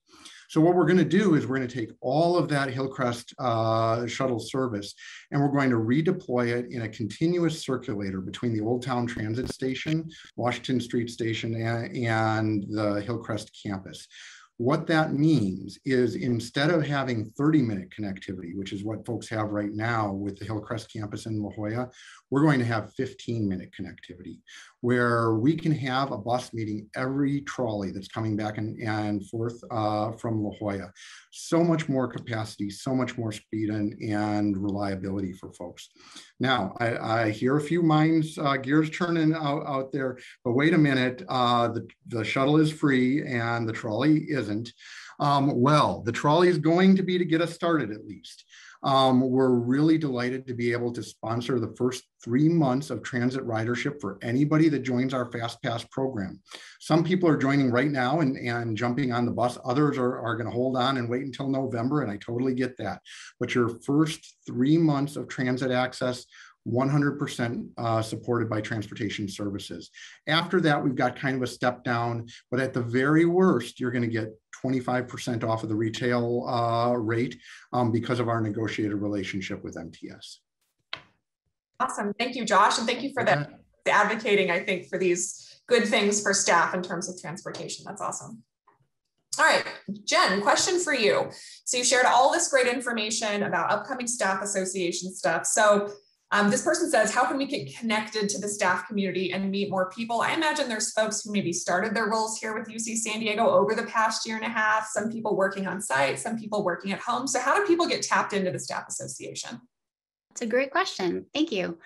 So what we're going to do is we're going to take all of that Hillcrest uh, shuttle service and we're going to redeploy it in a continuous circulator between the Old Town Transit Station, Washington Street Station, and, and the Hillcrest campus. What that means is instead of having 30 minute connectivity, which is what folks have right now with the Hillcrest campus in La Jolla, we're going to have 15 minute connectivity where we can have a bus meeting every trolley that's coming back and, and forth uh, from La Jolla. So much more capacity, so much more speed and, and reliability for folks. Now, I, I hear a few minds, uh, gears turning out, out there, but wait a minute, uh, the, the shuttle is free and the trolley isn't. Um, well, the trolley is going to be to get us started at least. Um, we're really delighted to be able to sponsor the first three months of transit ridership for anybody that joins our Fast Pass program. Some people are joining right now and, and jumping on the bus. Others are, are going to hold on and wait until November, and I totally get that. But your first three months of transit access 100% uh, supported by transportation services. After that, we've got kind of a step down, but at the very worst, you're going to get 25% off of the retail uh, rate um, because of our negotiated relationship with MTS. Awesome. Thank you, Josh. And thank you for the, the advocating, I think, for these good things for staff in terms of transportation. That's awesome. All right, Jen, question for you. So you shared all this great information about upcoming staff association stuff. So um, this person says, how can we get connected to the staff community and meet more people? I imagine there's folks who maybe started their roles here with UC San Diego over the past year and a half, some people working on site, some people working at home. So how do people get tapped into the staff association? That's a great question. Thank you.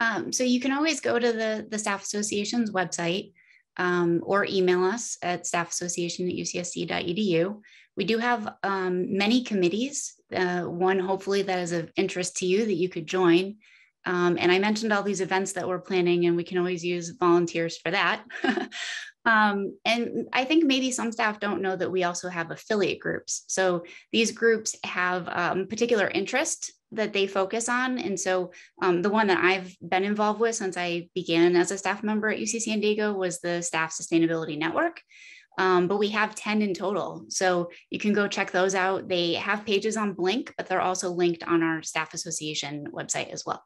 Um, so you can always go to the, the staff association's website um, or email us at staffassociation at ucsd.edu. We do have um, many committees, uh, one hopefully that is of interest to you that you could join. Um, and I mentioned all these events that we're planning, and we can always use volunteers for that. um, and I think maybe some staff don't know that we also have affiliate groups. So these groups have um, particular interest that they focus on. And so um, the one that I've been involved with since I began as a staff member at UC San Diego was the Staff Sustainability Network. Um, but we have 10 in total. So you can go check those out. They have pages on Blink, but they're also linked on our staff association website as well.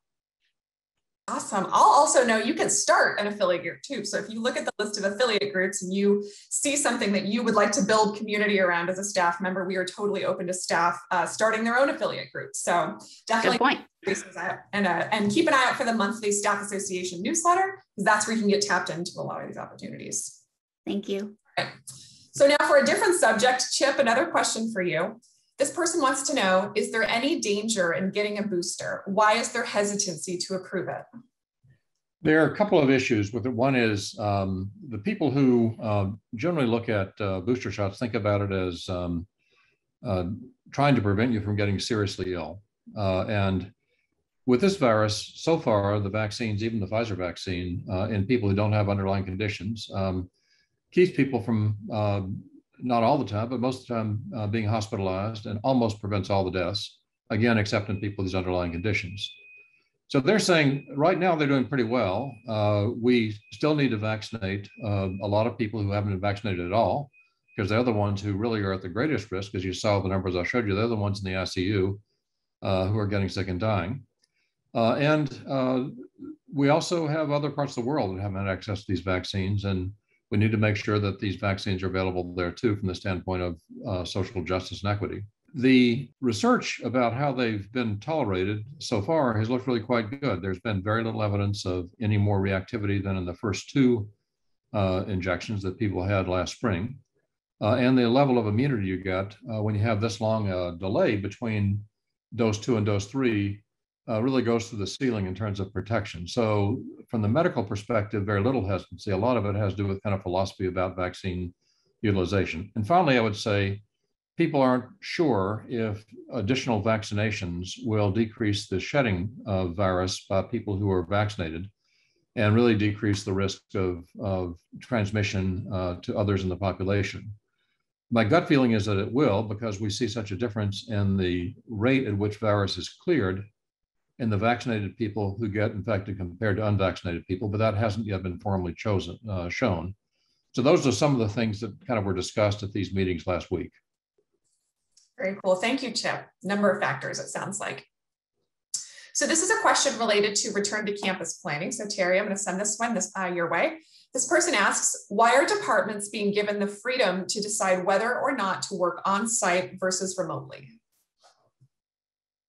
Awesome. I'll also know you can start an affiliate group too. So if you look at the list of affiliate groups and you see something that you would like to build community around as a staff member, we are totally open to staff uh, starting their own affiliate groups. So definitely Good point. And, uh, and keep an eye out for the monthly staff association newsletter because that's where you can get tapped into a lot of these opportunities. Thank you. Right. So now for a different subject, Chip, another question for you. This person wants to know, is there any danger in getting a booster? Why is there hesitancy to approve it? There are a couple of issues with it. One is um, the people who uh, generally look at uh, booster shots think about it as um, uh, trying to prevent you from getting seriously ill. Uh, and with this virus, so far, the vaccines, even the Pfizer vaccine, uh, in people who don't have underlying conditions, um, keeps people from uh, not all the time, but most of the time uh, being hospitalized and almost prevents all the deaths, again, except in people with these underlying conditions. So they're saying right now they're doing pretty well. Uh, we still need to vaccinate uh, a lot of people who haven't been vaccinated at all, because they're the ones who really are at the greatest risk, as you saw the numbers I showed you. They're the ones in the ICU uh, who are getting sick and dying. Uh, and uh, we also have other parts of the world that haven't had access to these vaccines. And we need to make sure that these vaccines are available there too from the standpoint of uh, social justice and equity. The research about how they've been tolerated so far has looked really quite good. There's been very little evidence of any more reactivity than in the first two uh, injections that people had last spring. Uh, and the level of immunity you get uh, when you have this long a delay between dose two and dose three uh, really goes to the ceiling in terms of protection. So, from the medical perspective, very little hesitancy. A lot of it has to do with kind of philosophy about vaccine utilization. And finally, I would say people aren't sure if additional vaccinations will decrease the shedding of virus by people who are vaccinated and really decrease the risk of, of transmission uh, to others in the population. My gut feeling is that it will because we see such a difference in the rate at which virus is cleared in the vaccinated people who get infected compared to unvaccinated people, but that hasn't yet been formally chosen, uh, shown. So those are some of the things that kind of were discussed at these meetings last week. Very cool. Thank you, Chip. Number of factors, it sounds like. So this is a question related to return to campus planning. So Terry, I'm going to send this one this, uh, your way. This person asks, why are departments being given the freedom to decide whether or not to work on site versus remotely?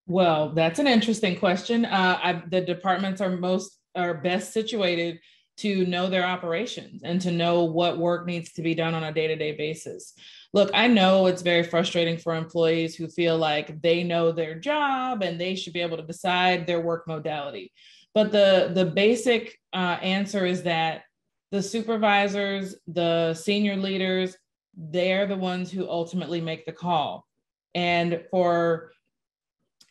Well, that's an interesting question. Uh, I, the departments are most are best situated to know their operations and to know what work needs to be done on a day-to-day basis. Look, I know it's very frustrating for employees who feel like they know their job and they should be able to decide their work modality. But the the basic uh, answer is that the supervisors, the senior leaders, they're the ones who ultimately make the call. And for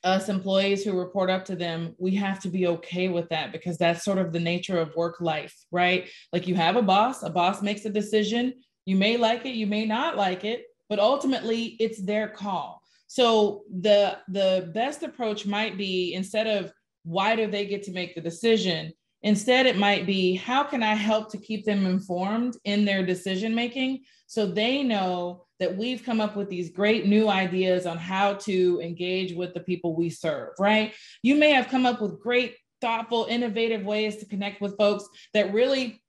us employees who report up to them, we have to be okay with that because that's sort of the nature of work life, right? Like you have a boss, a boss makes a decision. You may like it, you may not like it, but ultimately it's their call. So the the best approach might be instead of why do they get to make the decision, instead it might be how can I help to keep them informed in their decision making so they know that we've come up with these great new ideas on how to engage with the people we serve, right? You may have come up with great, thoughtful, innovative ways to connect with folks that really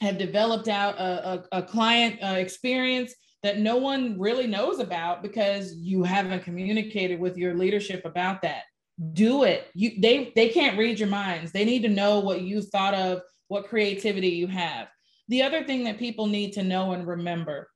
have developed out a, a, a client uh, experience that no one really knows about because you haven't communicated with your leadership about that. Do it. You they they can't read your minds. They need to know what you've thought of what creativity you have. The other thing that people need to know and remember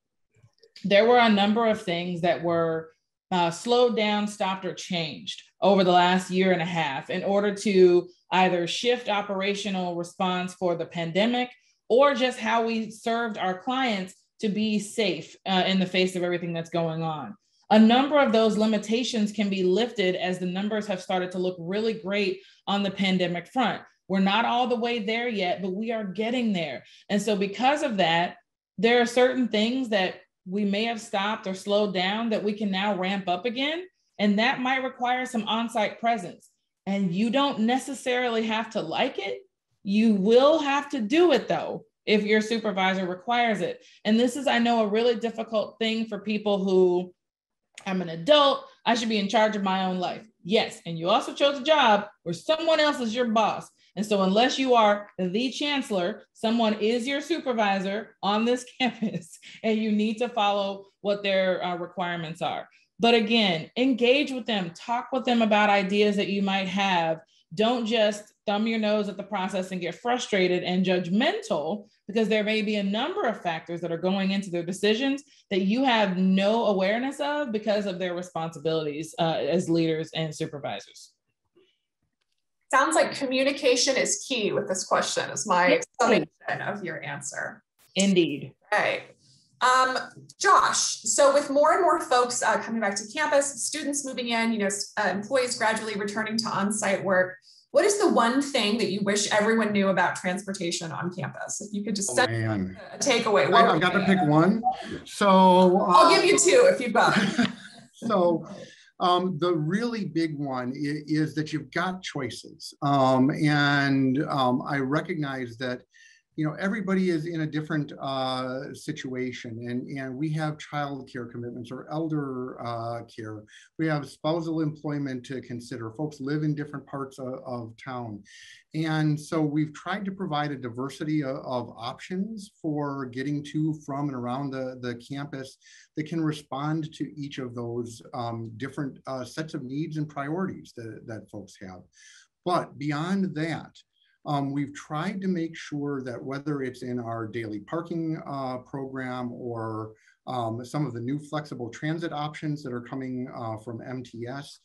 there were a number of things that were uh, slowed down stopped or changed over the last year and a half in order to either shift operational response for the pandemic or just how we served our clients to be safe uh, in the face of everything that's going on. A number of those limitations can be lifted as the numbers have started to look really great on the pandemic front. We're not all the way there yet, but we are getting there. And so, because of that, there are certain things that we may have stopped or slowed down that we can now ramp up again. And that might require some on site presence. And you don't necessarily have to like it. You will have to do it though, if your supervisor requires it. And this is, I know, a really difficult thing for people who I'm an adult, I should be in charge of my own life. Yes. And you also chose a job where someone else is your boss. And so, unless you are the chancellor, someone is your supervisor on this campus, and you need to follow what their uh, requirements are. But again, engage with them, talk with them about ideas that you might have. Don't just thumb your nose at the process and get frustrated and judgmental because there may be a number of factors that are going into their decisions that you have no awareness of because of their responsibilities uh, as leaders and supervisors. Sounds like communication is key with this question, is my summation of your answer. Indeed. Right. Um, Josh, so with more and more folks uh, coming back to campus, students moving in, you know, uh, employees gradually returning to on-site work, what is the one thing that you wish everyone knew about transportation on campus? If you could just oh, set man. a takeaway. I, have got to pick one. So I'll give you um, two if you've got. so um, the really big one is, is that you've got choices. Um, and um, I recognize that you know, everybody is in a different uh, situation and, and we have child care commitments or elder uh, care. We have spousal employment to consider. Folks live in different parts of, of town. And so we've tried to provide a diversity of, of, options for getting to, from, and around the, the campus that can respond to each of those um, different uh, sets of needs and priorities that, that folks have. But beyond that, um, we've tried to make sure that whether it's in our daily parking uh, program or um, some of the new flexible transit options that are coming uh, from MTS,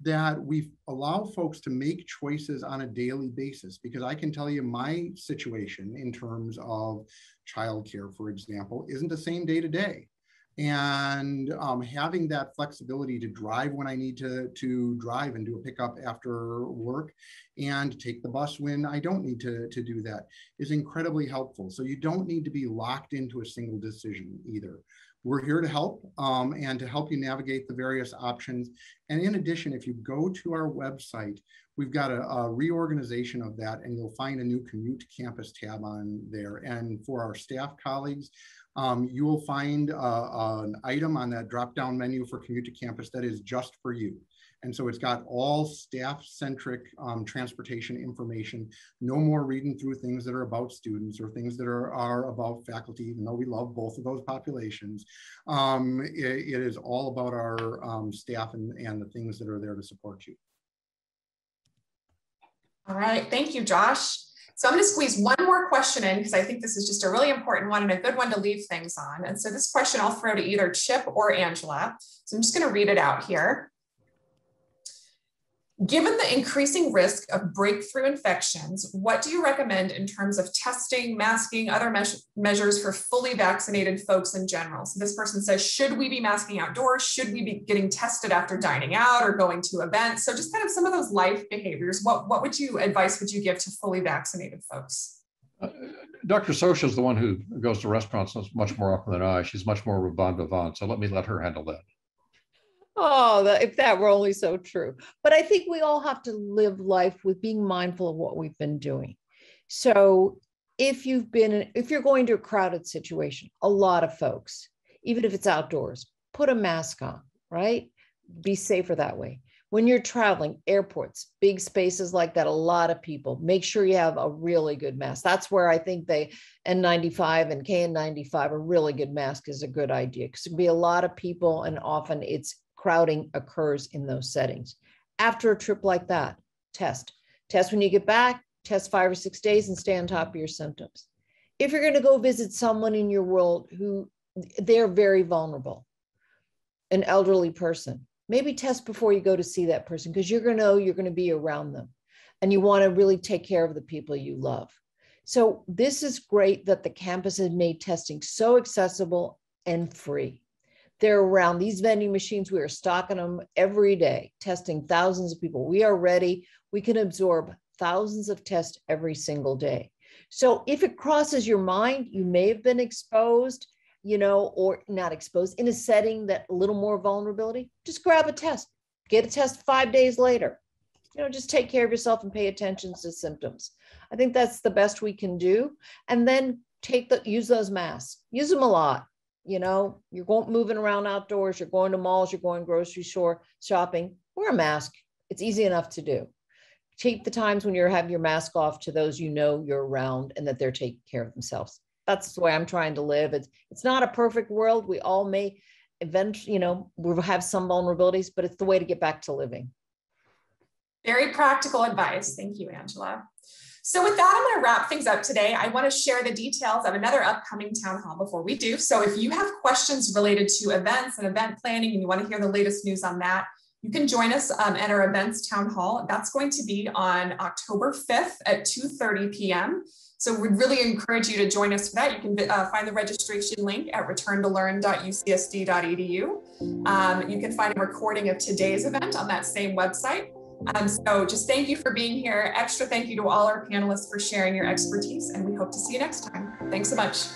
that we allow folks to make choices on a daily basis. Because I can tell you my situation in terms of childcare, for example, isn't the same day to day and um, having that flexibility to drive when I need to, to drive and do a pickup after work and take the bus when I don't need to, to do that is incredibly helpful. So you don't need to be locked into a single decision either. We're here to help um, and to help you navigate the various options. And in addition, if you go to our website, we've got a, a, reorganization of that and you'll find a new commute campus tab on there. And for our staff colleagues, um, you will find uh, an item on that drop-down menu for Commute to Campus that is just for you. And so it's got all staff-centric um, transportation information, no more reading through things that are about students or things that are, are about faculty, even though we love both of those populations. Um, it, it is all about our um, staff and, and the things that are there to support you. All right, thank you, Josh. So I'm going to squeeze one more question in because I think this is just a really important one and a good one to leave things on. And so this question I'll throw to either Chip or Angela. So I'm just going to read it out here. Given the increasing risk of breakthrough infections, what do you recommend in terms of testing, masking, other me measures for fully vaccinated folks in general? So this person says, should we be masking outdoors? Should we be getting tested after dining out or going to events? So just kind of some of those life behaviors. What, what would you advice would you give to fully vaccinated folks? Uh, Dr. Scioscia is the one who goes to restaurants much more often than I. She's much more of a bon vivant. So let me let her handle that. Oh, if that were only so true. But I think we all have to live life with being mindful of what we've been doing. So if you've been, if you're going to a crowded situation, a lot of folks, even if it's outdoors, put a mask on, right? Be safer that way. when you're traveling, airports, big spaces like that, a lot of people, make sure you have a really good mask. That's where I think they N95 and KN95, a really good mask is a good idea because there'll be a lot of people and often it's crowding occurs in those settings. After a trip like that, test. Test when you get back, test five or six days and stay on top of your symptoms. If you're going to go visit someone in your world who they're very vulnerable, an elderly person, maybe test before you go to see that person because you're going to know you're going to be around them and you want to really take care of the people you love. So, this is great that the campus has made testing so accessible and free. They're around these vending machines. We are stocking them every day, testing thousands of people. We are ready. We can absorb thousands of tests every single day. So, if it crosses your mind, you may have been exposed you know, or not exposed in a setting that a little more vulnerability, just grab a test, get a test five days later. You know, just take care of yourself and pay attention to symptoms. I think that's the best we can do. And then take the use those masks, use them a lot. You know, you're going moving around outdoors, you're going to malls, you're going grocery store shopping, wear a mask. It's easy enough to do. Take the times when you're having your mask off to those you know you're around and that they're taking care of themselves that's the way I'm trying to live. It's it's not a perfect world. We all may eventually, you know, we'll have some vulnerabilities, but it's the way to get back to living. Very practical advice. Thank you, Angela. So with that, I'm going to wrap things up today. I want to share the details of another upcoming town hall before we do. So if you have questions related to events and event planning and you want to hear the latest news on that, you can join us um, at our events town hall. That's going to be on October 5th at 2.30 p.m. So we'd really encourage you to join us for that. You can uh, find the registration link at returntolearn.ucsd.edu. Um, you can find a recording of today's event on that same website. Um, so just thank you for being here. Extra thank you to all our panelists for sharing your expertise, and we hope to see you next time. Thanks so much.